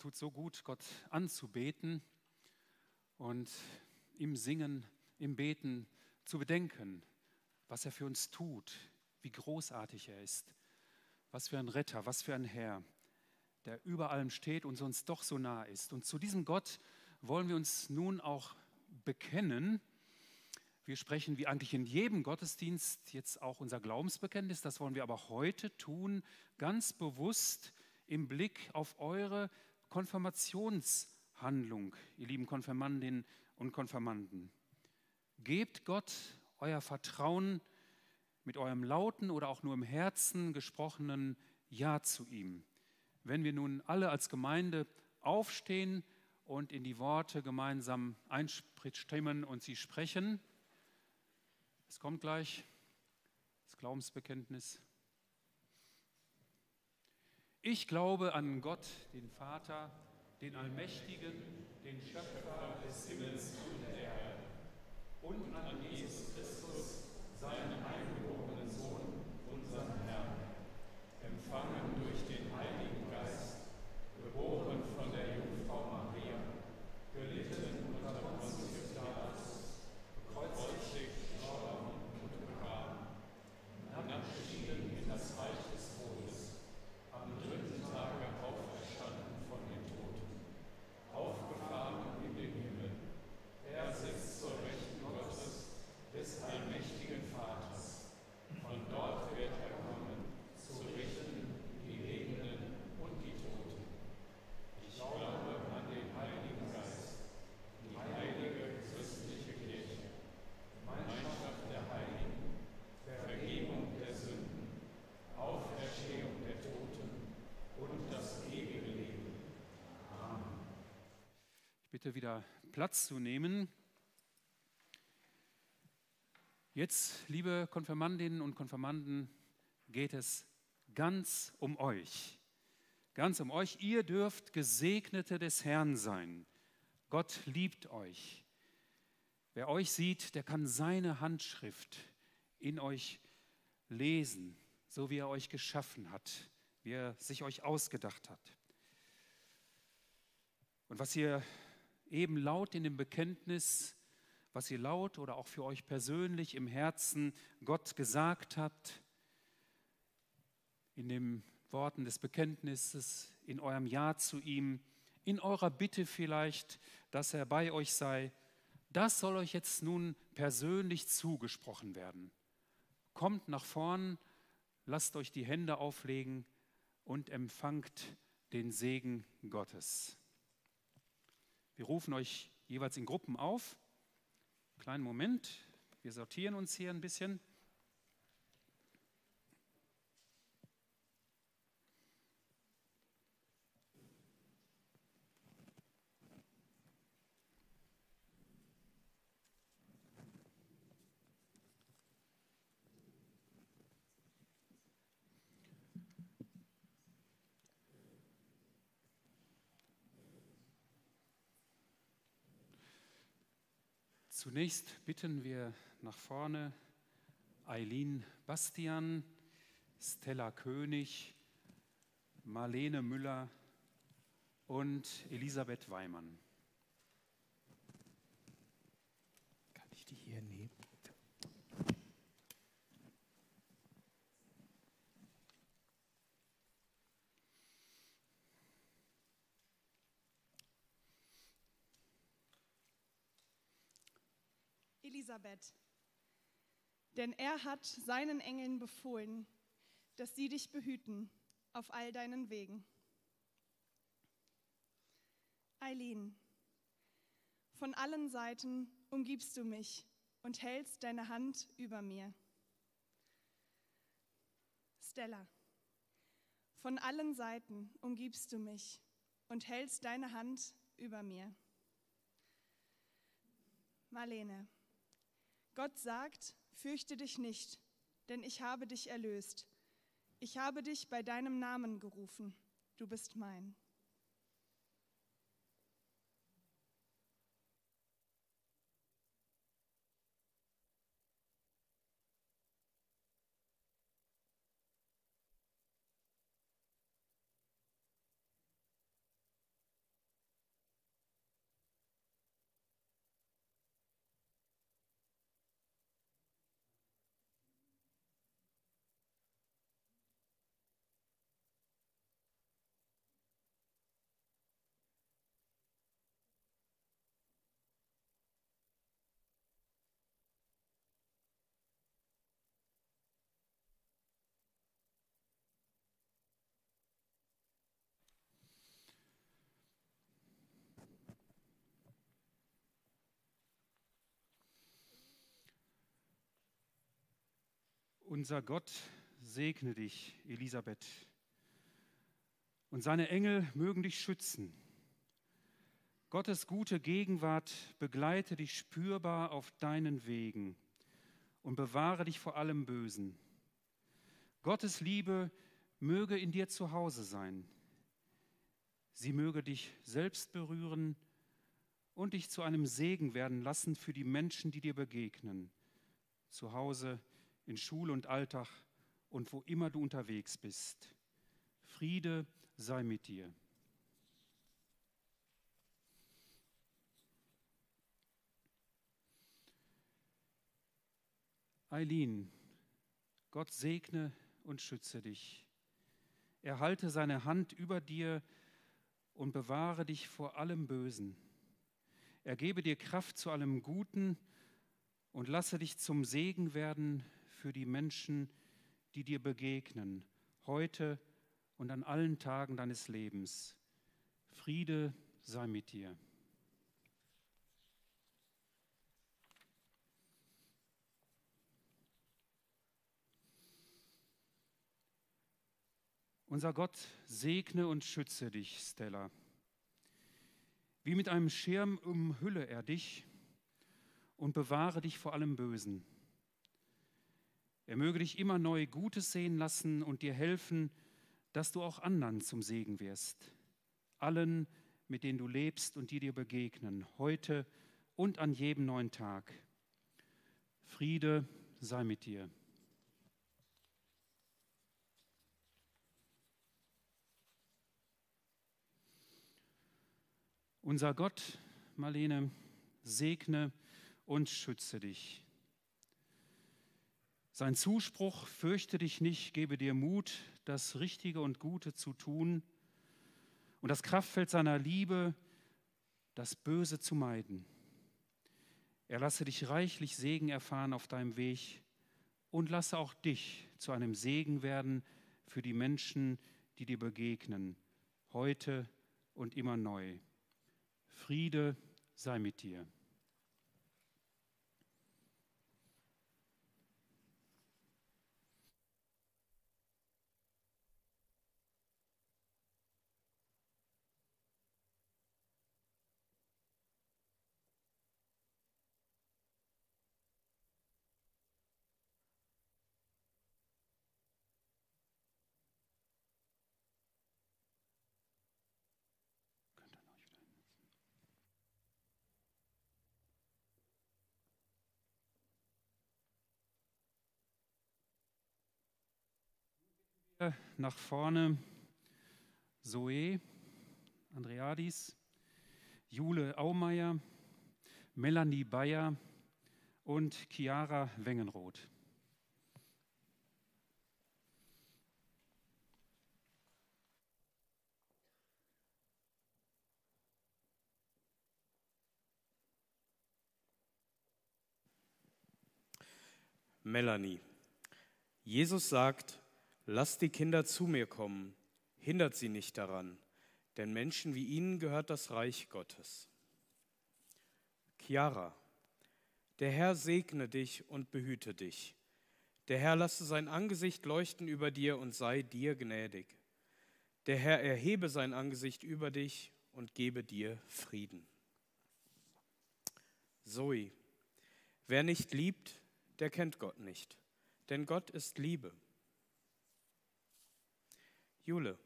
Tut so gut, Gott anzubeten und im Singen, im Beten zu bedenken, was er für uns tut, wie großartig er ist, was für ein Retter, was für ein Herr, der über allem steht und uns doch so nah ist. Und zu diesem Gott wollen wir uns nun auch bekennen. Wir sprechen wie eigentlich in jedem Gottesdienst jetzt auch unser Glaubensbekenntnis. Das wollen wir aber heute tun, ganz bewusst im Blick auf eure Konfirmationshandlung, ihr lieben Konfirmandinnen und Konfirmanden. Gebt Gott euer Vertrauen mit eurem lauten oder auch nur im Herzen gesprochenen Ja zu ihm. Wenn wir nun alle als Gemeinde aufstehen und in die Worte gemeinsam einstimmen und sie sprechen, es kommt gleich das Glaubensbekenntnis. Ich glaube an Gott, den Vater, den Allmächtigen, den Schöpfer des Himmels und der Erde. Und an Jesus Christus, seinen eingeborenen Sohn, unseren Herrn, empfangen durch den Heiligen Geist, geboren von der Jungfrau Maria, gelitten unter Pontius Pilatus, gekreuzigt, gestorben und begraben, abgeschieden in das Reich des Todes, am dritten Tage auferstanden von den Toten, aufgefahren in den Himmel. Er sitzt zur Rechten Gottes, des allmächtigen Vaters. Von dort wird er kommen, zu richten die Lebenden und die Toten. Ich glaube an den Heiligen Geist, die heilige christliche Kirche, Gemeinschaft der Heiligen, Vergebung der Sünden, Auferstehung der Toten und das ewige Leben. Amen. Ich bitte wieder Platz zu nehmen. Jetzt, liebe Konfirmandinnen und Konfirmanden, geht es ganz um euch. Ganz um euch. Ihr dürft Gesegnete des Herrn sein. Gott liebt euch. Wer euch sieht, der kann seine Handschrift in euch lesen, so wie er euch geschaffen hat, wie er sich euch ausgedacht hat. Und was ihr eben laut in dem Bekenntnis, was ihr laut oder auch für euch persönlich im Herzen Gott gesagt habt, in den Worten des Bekenntnisses, in eurem Ja zu ihm, in eurer Bitte vielleicht, dass er bei euch sei, das soll euch jetzt nun persönlich zugesprochen werden. Kommt nach vorn, lasst euch die Hände auflegen und empfangt den Segen Gottes. Wir rufen euch jeweils in Gruppen auf. Kleinen Moment, wir sortieren uns hier ein bisschen. Zunächst bitten wir nach vorne Eileen Bastian, Stella König, Marlene Müller und Elisabeth Weimann. Kann ich die hier nehmen? Elisabeth. Denn er hat seinen Engeln befohlen, dass sie dich behüten auf all deinen Wegen. Eileen, von allen Seiten umgibst du mich und hältst deine Hand über mir. Stella, von allen Seiten umgibst du mich und hältst deine Hand über mir. Marlene, Gott sagt, fürchte dich nicht, denn ich habe dich erlöst. Ich habe dich bei deinem Namen gerufen. Du bist mein. Unser Gott segne dich, Elisabeth, und seine Engel mögen dich schützen. Gottes gute Gegenwart begleite dich spürbar auf deinen Wegen und bewahre dich vor allem Bösen. Gottes Liebe möge in dir zu Hause sein. Sie möge dich selbst berühren und dich zu einem Segen werden lassen für die Menschen, die dir begegnen. Zu Hause, in Schule und Alltag und wo immer du unterwegs bist. Friede sei mit dir. Eileen, Gott segne und schütze dich. Er halte seine Hand über dir und bewahre dich vor allem Bösen. Er gebe dir Kraft zu allem Guten und lasse dich zum Segen werden für die Menschen, die dir begegnen, heute und an allen Tagen deines Lebens. Friede sei mit dir. Unser Gott segne und schütze dich, Stella. Wie mit einem Schirm umhülle er dich und bewahre dich vor allem Bösen. Er möge dich immer neu Gutes sehen lassen und dir helfen, dass du auch anderen zum Segen wirst. Allen, mit denen du lebst und die dir begegnen, heute und an jedem neuen Tag. Friede sei mit dir. Unser Gott, Marlene, segne und schütze dich. Sein Zuspruch, fürchte dich nicht, gebe dir Mut, das Richtige und Gute zu tun und das Kraftfeld seiner Liebe, das Böse zu meiden. Er lasse dich reichlich Segen erfahren auf deinem Weg und lasse auch dich zu einem Segen werden für die Menschen, die dir begegnen, heute und immer neu. Friede sei mit dir. Nach vorne Zoe Andreadis, Jule Aumeier, Melanie Bayer und Chiara Wengenroth. Melanie. Jesus sagt, lasst die Kinder zu mir kommen, hindert sie nicht daran, denn Menschen wie ihnen gehört das Reich Gottes. Chiara. Der Herr segne dich und behüte dich. Der Herr lasse sein Angesicht leuchten über dir und sei dir gnädig. Der Herr erhebe sein Angesicht über dich und gebe dir Frieden. Zoe. Wer nicht liebt, der kennt Gott nicht, denn Gott ist Liebe. Jule.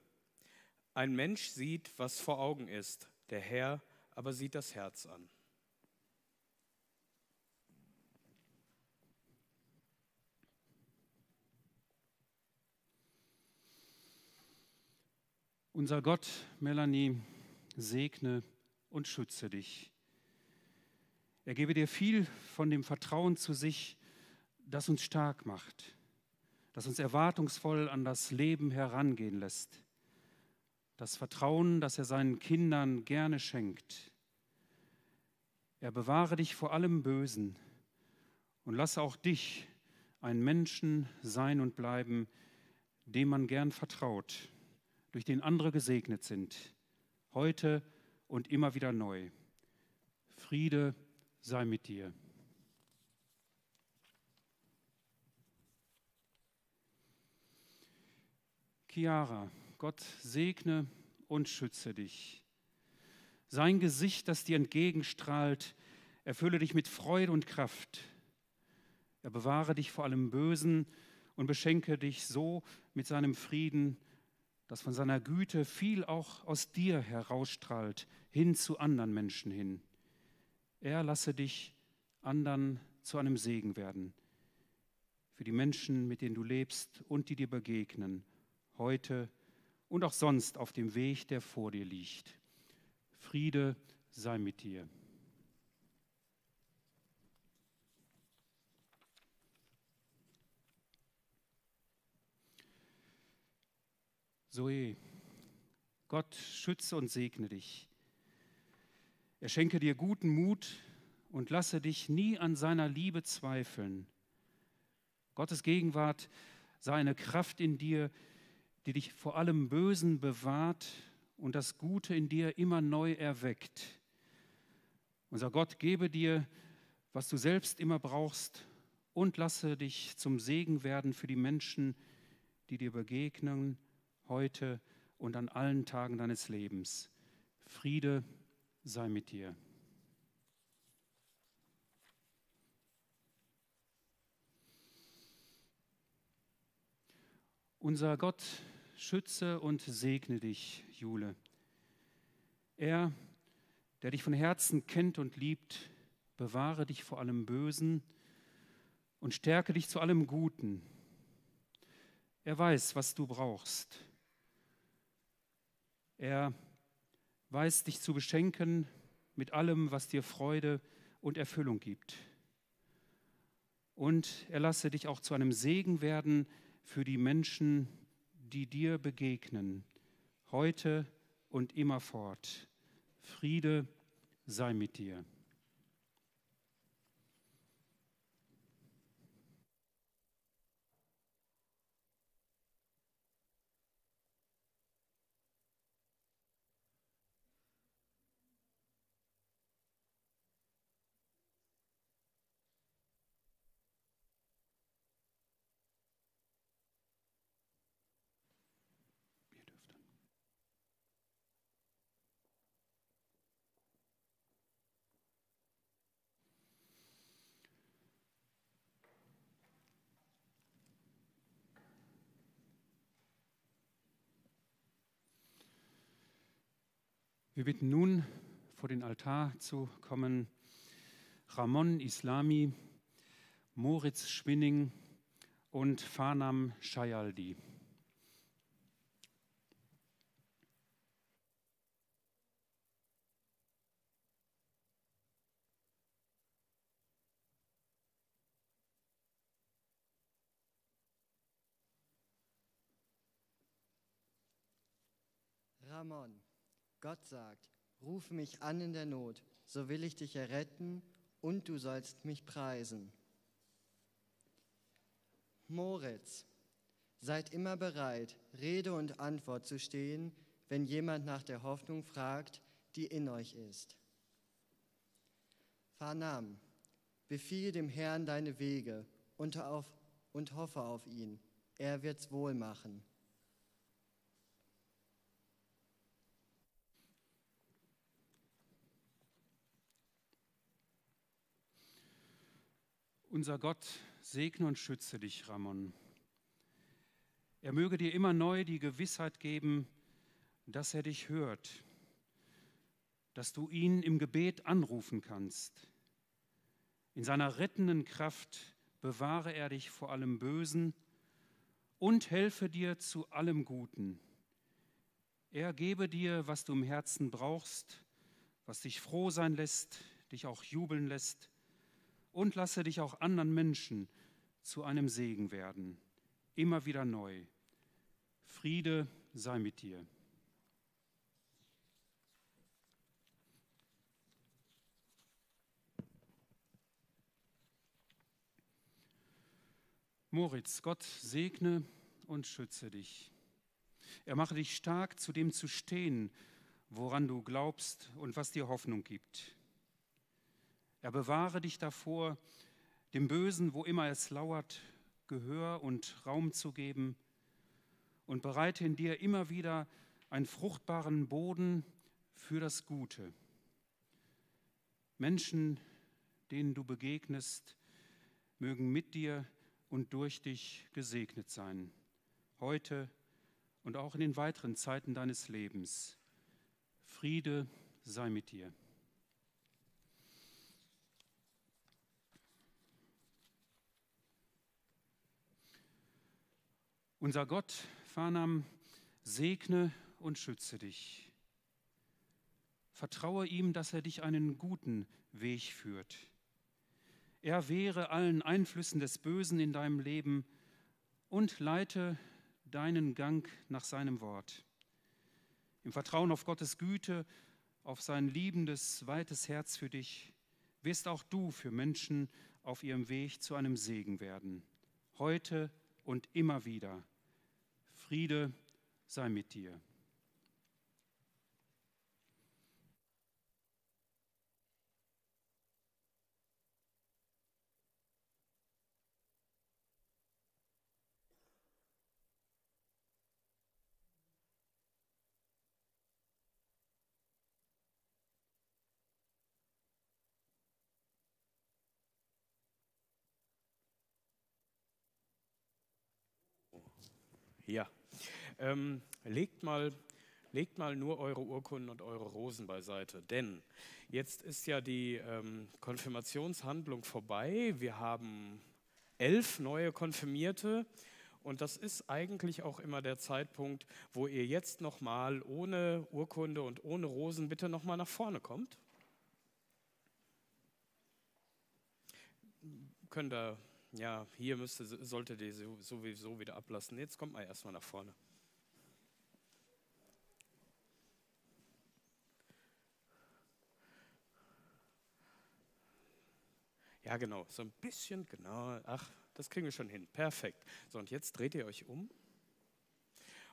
Ein Mensch sieht, was vor Augen ist, der Herr aber sieht das Herz an. Unser Gott, Melanie, segne und schütze dich. Er gebe dir viel von dem Vertrauen zu sich, das uns stark macht, das uns erwartungsvoll an das Leben herangehen lässt. Das Vertrauen, das er seinen Kindern gerne schenkt. Er bewahre dich vor allem Bösen und lasse auch dich ein Menschen sein und bleiben, dem man gern vertraut durch den andere gesegnet sind, heute und immer wieder neu. Friede sei mit dir. Chiara, Gott segne und schütze dich. Sein Gesicht, das dir entgegenstrahlt, erfülle dich mit Freude und Kraft. Er bewahre dich vor allem Bösen und beschenke dich so mit seinem Frieden, dass von seiner Güte viel auch aus dir herausstrahlt, hin zu anderen Menschen hin. Er lasse dich anderen zu einem Segen werden, für die Menschen, mit denen du lebst und die dir begegnen, heute und auch sonst auf dem Weg, der vor dir liegt. Friede sei mit dir. Zoe, Gott schütze und segne dich. Er schenke dir guten Mut und lasse dich nie an seiner Liebe zweifeln. Gottes Gegenwart sei eine Kraft in dir, die dich vor allem Bösen bewahrt und das Gute in dir immer neu erweckt. Unser Gott gebe dir, was du selbst immer brauchst und lasse dich zum Segen werden für die Menschen, die dir begegnen heute und an allen Tagen deines Lebens. Friede sei mit dir. Unser Gott schütze und segne dich, Jule. Er, der dich von Herzen kennt und liebt, bewahre dich vor allem Bösen und stärke dich zu allem Guten. Er weiß, was du brauchst. Er weiß dich zu beschenken mit allem, was dir Freude und Erfüllung gibt. Und er lasse dich auch zu einem Segen werden für die Menschen, die dir begegnen, heute und immerfort. Friede sei mit dir. Wir bitten nun, vor den Altar zu kommen, Ramon Islami, Moritz Schwinning und Farnam Shayaldi. Ramon, Gott sagt, ruf mich an in der Not, so will ich dich erretten und du sollst mich preisen. Moritz, seid immer bereit, Rede und Antwort zu stehen, wenn jemand nach der Hoffnung fragt, die in euch ist. Vernahm, befiehl dem Herrn deine Wege und, auf, und hoffe auf ihn. Er wird's wohl machen. Unser Gott segne und schütze dich, Ramon. Er möge dir immer neu die Gewissheit geben, dass er dich hört, dass du ihn im Gebet anrufen kannst. In seiner rettenden Kraft bewahre er dich vor allem Bösen und helfe dir zu allem Guten. Er gebe dir, was du im Herzen brauchst, was dich froh sein lässt, dich auch jubeln lässt und lasse dich auch anderen Menschen zu einem Segen werden, immer wieder neu. Friede sei mit dir. Moritz, Gott segne und schütze dich. Er mache dich stark, zu dem zu stehen, woran du glaubst und was dir Hoffnung gibt. Er bewahre dich davor, dem Bösen, wo immer es lauert, Gehör und Raum zu geben und bereite in dir immer wieder einen fruchtbaren Boden für das Gute. Menschen, denen du begegnest, mögen mit dir und durch dich gesegnet sein, heute und auch in den weiteren Zeiten deines Lebens. Friede sei mit dir. Unser Gott, Farnam, segne und schütze dich. Vertraue ihm, dass er dich einen guten Weg führt. Er wehre allen Einflüssen des Bösen in deinem Leben und leite deinen Gang nach seinem Wort. Im Vertrauen auf Gottes Güte, auf sein liebendes, weites Herz für dich, wirst auch du für Menschen auf ihrem Weg zu einem Segen werden. Heute und immer wieder. Friede sei mit dir. Ja. Ähm, legt, mal, legt mal nur eure Urkunden und eure Rosen beiseite, denn jetzt ist ja die ähm, Konfirmationshandlung vorbei. Wir haben elf neue Konfirmierte und das ist eigentlich auch immer der Zeitpunkt, wo ihr jetzt nochmal ohne Urkunde und ohne Rosen bitte nochmal nach vorne kommt. Könnt ihr ja, hier müsste, solltet ihr sowieso wieder ablassen. Jetzt kommt mal erstmal nach vorne. Ja, genau, so ein bisschen, genau. Ach, das kriegen wir schon hin. Perfekt. So, und jetzt dreht ihr euch um.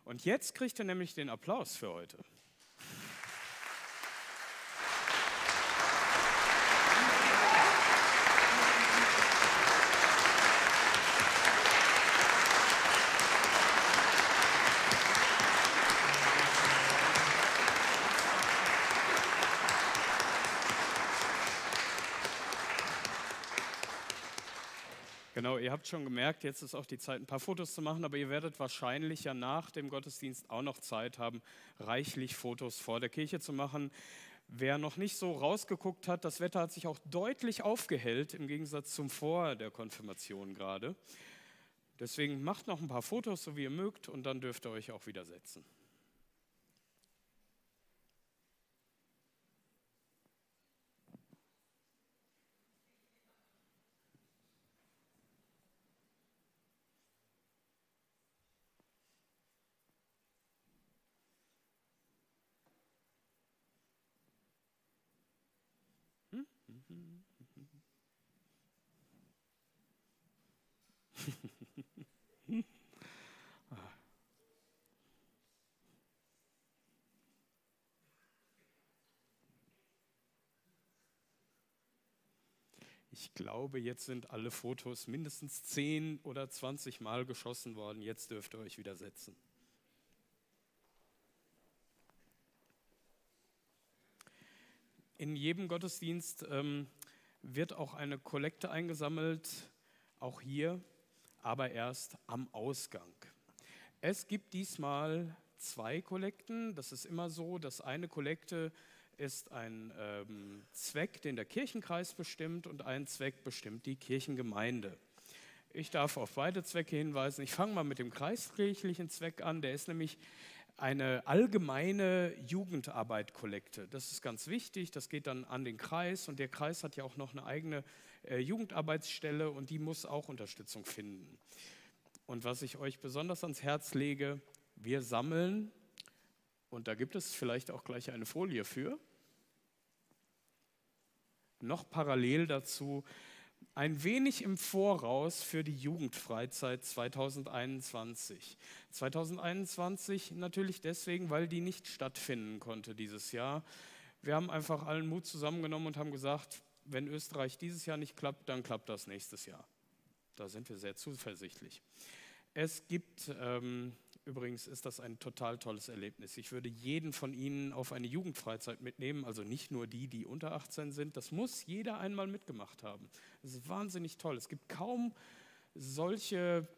Und jetzt kriegt ihr nämlich den Applaus für heute. Genau, ihr habt schon gemerkt, jetzt ist auch die Zeit, ein paar Fotos zu machen, aber ihr werdet wahrscheinlich ja nach dem Gottesdienst auch noch Zeit haben, reichlich Fotos vor der Kirche zu machen. Wer noch nicht so rausgeguckt hat, das Wetter hat sich auch deutlich aufgehellt im Gegensatz zum Vor der Konfirmation gerade. Deswegen macht noch ein paar Fotos, so wie ihr mögt, und dann dürft ihr euch auch wieder setzen. Ich glaube, jetzt sind alle Fotos mindestens 10 oder 20 Mal geschossen worden. Jetzt dürft ihr euch wieder setzen. In jedem Gottesdienst ähm, wird auch eine Kollekte eingesammelt, auch hier, aber erst am Ausgang. Es gibt diesmal zwei Kollekten. Das ist immer so. Das eine Kollekte ist ein ähm, Zweck, den der Kirchenkreis bestimmt und ein Zweck bestimmt die Kirchengemeinde. Ich darf auf beide Zwecke hinweisen. Ich fange mal mit dem kreiskirchlichen Zweck an. Der ist nämlich eine allgemeine Jugendarbeit-Kollekte. Das ist ganz wichtig. Das geht dann an den Kreis und der Kreis hat ja auch noch eine eigene äh, Jugendarbeitsstelle und die muss auch Unterstützung finden. Und was ich euch besonders ans Herz lege, wir sammeln, und da gibt es vielleicht auch gleich eine Folie für, noch parallel dazu ein wenig im Voraus für die Jugendfreizeit 2021. 2021 natürlich deswegen, weil die nicht stattfinden konnte dieses Jahr. Wir haben einfach allen Mut zusammengenommen und haben gesagt, wenn Österreich dieses Jahr nicht klappt, dann klappt das nächstes Jahr. Da sind wir sehr zuversichtlich. Es gibt ähm, Übrigens ist das ein total tolles Erlebnis. Ich würde jeden von Ihnen auf eine Jugendfreizeit mitnehmen, also nicht nur die, die unter 18 sind. Das muss jeder einmal mitgemacht haben. Das ist wahnsinnig toll. Es gibt kaum solche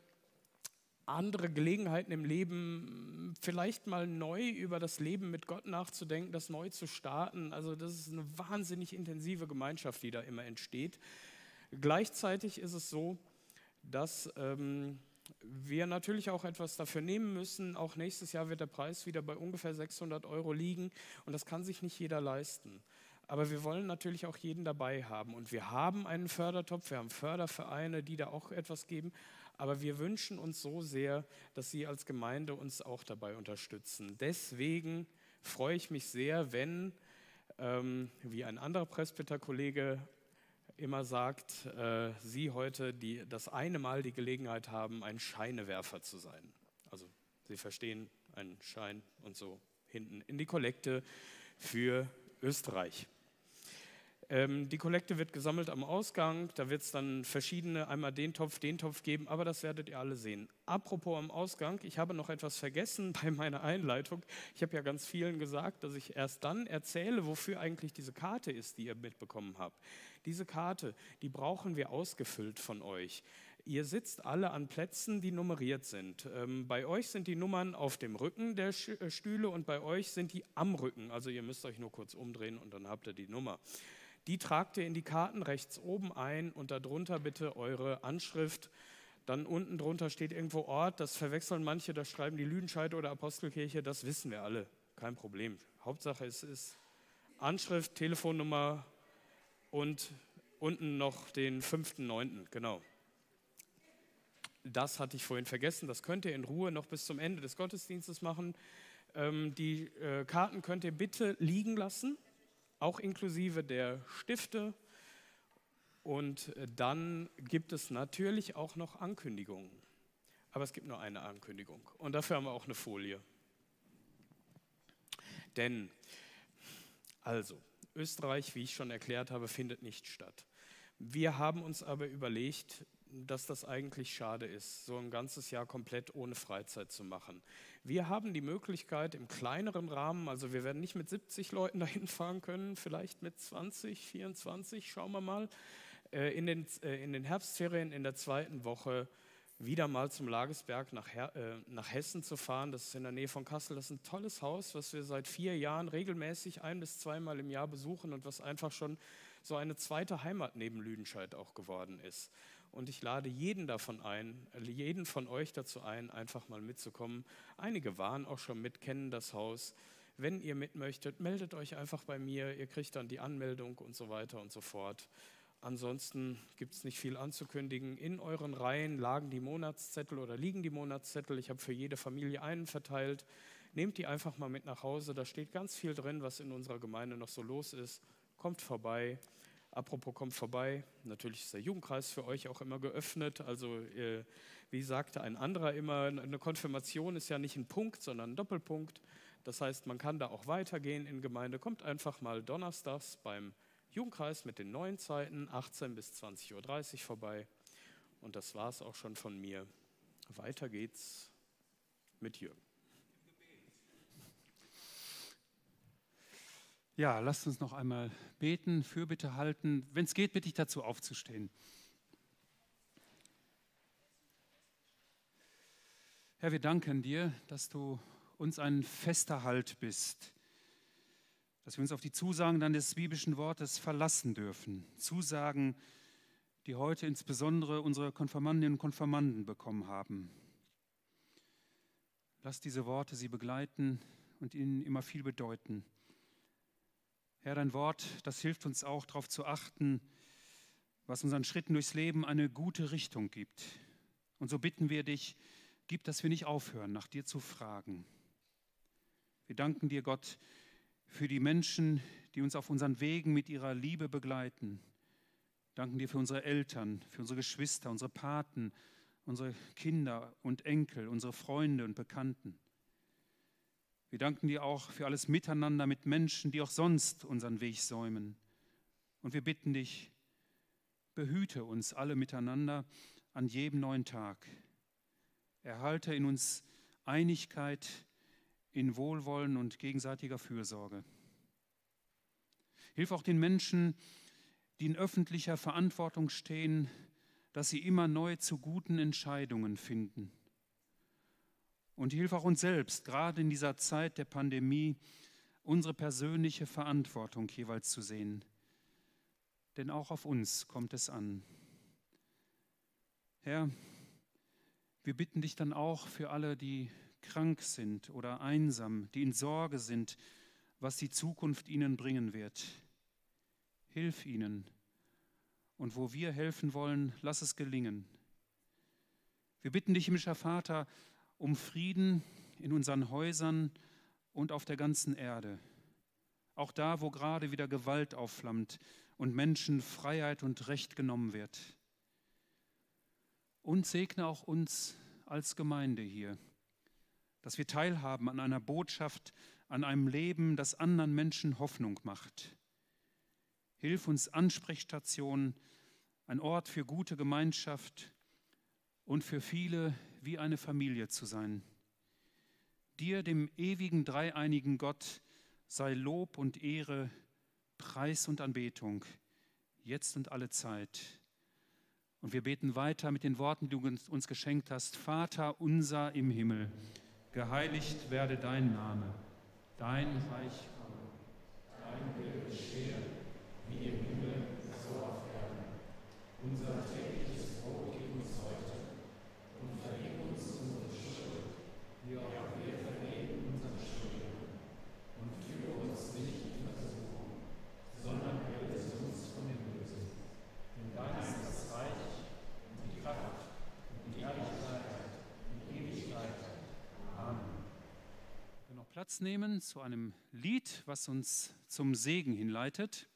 andere Gelegenheiten im Leben, vielleicht mal neu über das Leben mit Gott nachzudenken, das neu zu starten. Also das ist eine wahnsinnig intensive Gemeinschaft, die da immer entsteht. Gleichzeitig ist es so, dass ähm, wir natürlich auch etwas dafür nehmen müssen. Auch nächstes Jahr wird der Preis wieder bei ungefähr 600 Euro liegen und das kann sich nicht jeder leisten. Aber wir wollen natürlich auch jeden dabei haben. Und wir haben einen Fördertopf, wir haben Fördervereine, die da auch etwas geben. Aber wir wünschen uns so sehr, dass Sie als Gemeinde uns auch dabei unterstützen. Deswegen freue ich mich sehr, wenn, ähm, wie ein anderer Presbyter-Kollege immer sagt, äh, Sie heute die, das eine Mal die Gelegenheit haben, ein Scheinewerfer zu sein. Also Sie verstehen, einen Schein und so hinten in die Kollekte für Österreich. Ähm, die Kollekte wird gesammelt am Ausgang, da wird es dann verschiedene, einmal den Topf, den Topf geben, aber das werdet ihr alle sehen. Apropos am Ausgang, ich habe noch etwas vergessen bei meiner Einleitung. Ich habe ja ganz vielen gesagt, dass ich erst dann erzähle, wofür eigentlich diese Karte ist, die ihr mitbekommen habt. Diese Karte, die brauchen wir ausgefüllt von euch. Ihr sitzt alle an Plätzen, die nummeriert sind. Ähm, bei euch sind die Nummern auf dem Rücken der äh, Stühle und bei euch sind die am Rücken. Also ihr müsst euch nur kurz umdrehen und dann habt ihr die Nummer. Die tragt ihr in die Karten rechts oben ein und darunter bitte eure Anschrift. Dann unten drunter steht irgendwo Ort, das verwechseln manche, da schreiben die Lüdenscheid oder Apostelkirche, das wissen wir alle, kein Problem. Hauptsache es ist Anschrift, Telefonnummer, und unten noch den 5.9., genau. Das hatte ich vorhin vergessen, das könnt ihr in Ruhe noch bis zum Ende des Gottesdienstes machen. Ähm, die äh, Karten könnt ihr bitte liegen lassen, auch inklusive der Stifte. Und äh, dann gibt es natürlich auch noch Ankündigungen. Aber es gibt nur eine Ankündigung. Und dafür haben wir auch eine Folie. Denn, also, Österreich, wie ich schon erklärt habe, findet nicht statt. Wir haben uns aber überlegt, dass das eigentlich schade ist, so ein ganzes Jahr komplett ohne Freizeit zu machen. Wir haben die Möglichkeit im kleineren Rahmen, also wir werden nicht mit 70 Leuten dahin fahren können, vielleicht mit 20, 24, schauen wir mal, äh, in den, äh, in den Herbstferien in der zweiten Woche wieder mal zum Lagesberg nach, äh, nach Hessen zu fahren. Das ist in der Nähe von Kassel. Das ist ein tolles Haus, was wir seit vier Jahren regelmäßig ein bis zweimal im Jahr besuchen und was einfach schon so eine zweite Heimat neben Lüdenscheid auch geworden ist. Und ich lade jeden davon ein, jeden von euch dazu ein, einfach mal mitzukommen. Einige waren auch schon mit, kennen das Haus. Wenn ihr mit möchtet, meldet euch einfach bei mir. Ihr kriegt dann die Anmeldung und so weiter und so fort. Ansonsten gibt es nicht viel anzukündigen. In euren Reihen lagen die Monatszettel oder liegen die Monatszettel. Ich habe für jede Familie einen verteilt. Nehmt die einfach mal mit nach Hause. Da steht ganz viel drin, was in unserer Gemeinde noch so los ist. Kommt vorbei. Apropos, kommt vorbei. Natürlich ist der Jugendkreis für euch auch immer geöffnet. Also, äh, wie sagte ein anderer immer, eine Konfirmation ist ja nicht ein Punkt, sondern ein Doppelpunkt. Das heißt, man kann da auch weitergehen in Gemeinde. Kommt einfach mal donnerstags beim Jugendkreis mit den neuen Zeiten, 18 bis 20.30 Uhr vorbei. Und das war es auch schon von mir. Weiter geht's mit Jürgen. Ja, lasst uns noch einmal beten, Fürbitte halten. Wenn es geht, bitte ich dazu aufzustehen. Herr, wir danken dir, dass du uns ein fester Halt bist, dass wir uns auf die Zusagen deines biblischen Wortes verlassen dürfen. Zusagen, die heute insbesondere unsere Konfirmandinnen und Konfirmanden bekommen haben. Lass diese Worte sie begleiten und ihnen immer viel bedeuten. Herr, dein Wort, das hilft uns auch darauf zu achten, was unseren Schritten durchs Leben eine gute Richtung gibt. Und so bitten wir dich, gib, dass wir nicht aufhören, nach dir zu fragen. Wir danken dir, Gott, für die Menschen, die uns auf unseren Wegen mit ihrer Liebe begleiten. Danken dir für unsere Eltern, für unsere Geschwister, unsere Paten, unsere Kinder und Enkel, unsere Freunde und Bekannten. Wir danken dir auch für alles Miteinander mit Menschen, die auch sonst unseren Weg säumen. Und wir bitten dich, behüte uns alle miteinander an jedem neuen Tag. Erhalte in uns Einigkeit in Wohlwollen und gegenseitiger Fürsorge. Hilf auch den Menschen, die in öffentlicher Verantwortung stehen, dass sie immer neu zu guten Entscheidungen finden und hilf auch uns selbst, gerade in dieser Zeit der Pandemie, unsere persönliche Verantwortung jeweils zu sehen. Denn auch auf uns kommt es an. Herr, wir bitten dich dann auch für alle, die krank sind oder einsam, die in Sorge sind, was die Zukunft ihnen bringen wird. Hilf ihnen. Und wo wir helfen wollen, lass es gelingen. Wir bitten dich, himmlischer Vater, um Frieden in unseren Häusern und auf der ganzen Erde. Auch da, wo gerade wieder Gewalt aufflammt und Menschen Freiheit und Recht genommen wird. Und segne auch uns als Gemeinde hier, dass wir teilhaben an einer Botschaft, an einem Leben, das anderen Menschen Hoffnung macht. Hilf uns Ansprechstationen, ein Ort für gute Gemeinschaft und für viele wie eine Familie zu sein. Dir, dem ewigen dreieinigen Gott, sei Lob und Ehre, Preis und Anbetung, jetzt und alle Zeit. Und wir beten weiter mit den Worten, die du uns geschenkt hast. Vater unser im Himmel, geheiligt werde dein Name, dein Reich komme, dein Wille geschehe, wie im Himmel, so auf Erden. Unser tägliches Brot gib uns heute und vergib uns unsere Schuld, wie auch wir vergeben unseren Schuldigern. Und führe uns nicht in Versuchung, sondern erlöse uns von dem Bösen. Denn dein ist das Reich und die Kraft und die Herrlichkeit und Ewigkeit. Amen. Wir können noch Platz nehmen zu einem Lied, was uns zum Segen hinleitet.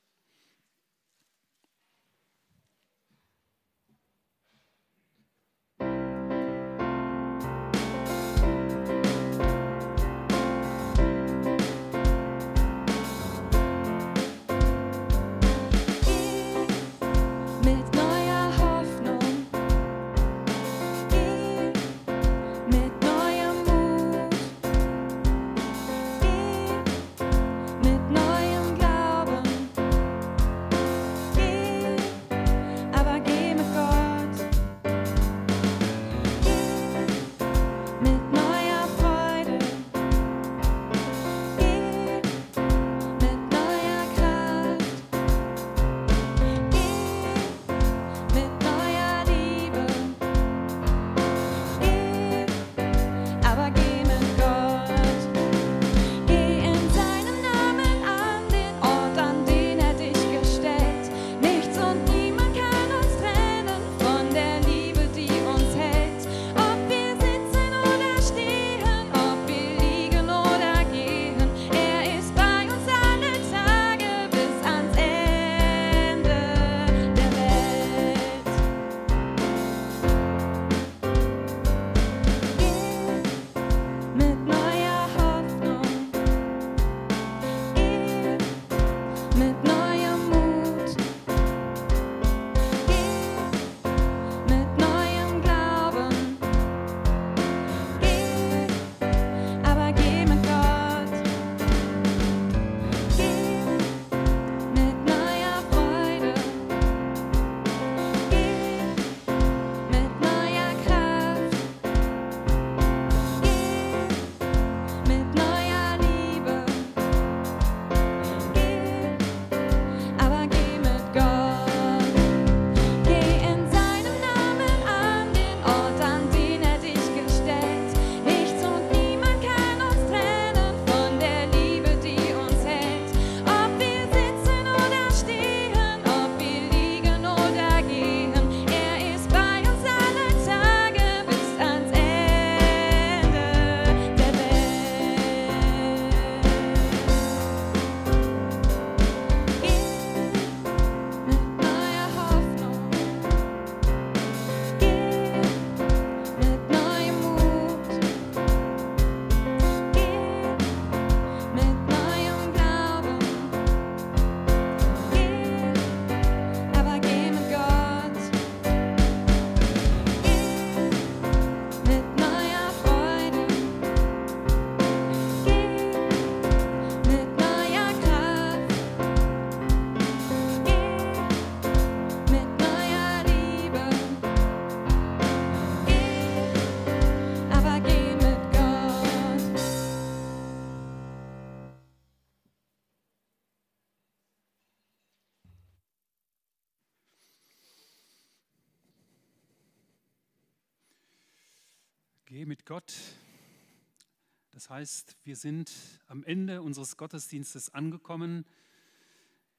Heißt, wir sind am Ende unseres Gottesdienstes angekommen.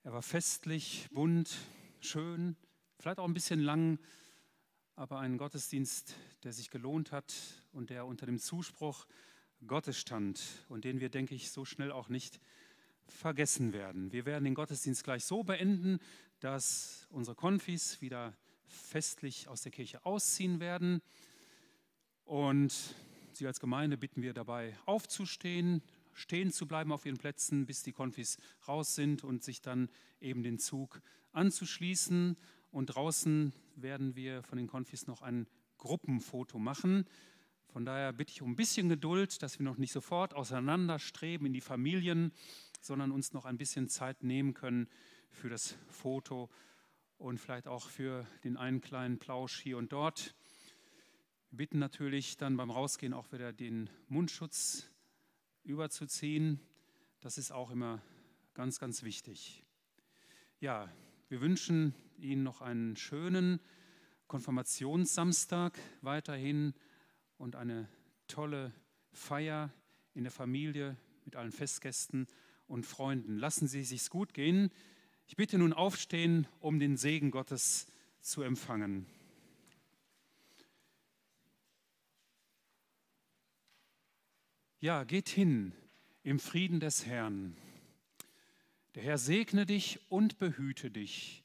Er war festlich, bunt, schön, vielleicht auch ein bisschen lang, aber ein Gottesdienst, der sich gelohnt hat und der unter dem Zuspruch Gottes stand und den wir, denke ich, so schnell auch nicht vergessen werden. Wir werden den Gottesdienst gleich so beenden, dass unsere Konfis wieder festlich aus der Kirche ausziehen werden. Und Sie als Gemeinde bitten wir dabei aufzustehen, stehen zu bleiben auf Ihren Plätzen, bis die Konfis raus sind und sich dann eben den Zug anzuschließen. Und draußen werden wir von den Konfis noch ein Gruppenfoto machen. Von daher bitte ich um ein bisschen Geduld, dass wir noch nicht sofort auseinanderstreben in die Familien, sondern uns noch ein bisschen Zeit nehmen können für das Foto und vielleicht auch für den einen kleinen Plausch hier und dort. Bitten natürlich dann beim Rausgehen auch wieder den Mundschutz überzuziehen. Das ist auch immer ganz, ganz wichtig. Ja, wir wünschen Ihnen noch einen schönen Konfirmationssamstag weiterhin und eine tolle Feier in der Familie mit allen Festgästen und Freunden. Lassen Sie es sich gut gehen. Ich bitte nun aufstehen, um den Segen Gottes zu empfangen. Ja, geht hin im Frieden des Herrn. Der Herr segne dich und behüte dich.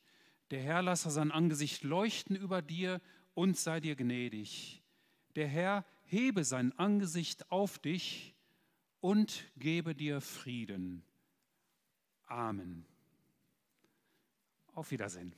Der Herr lasse sein Angesicht leuchten über dir und sei dir gnädig. Der Herr hebe sein Angesicht auf dich und gebe dir Frieden. Amen. Auf Wiedersehen.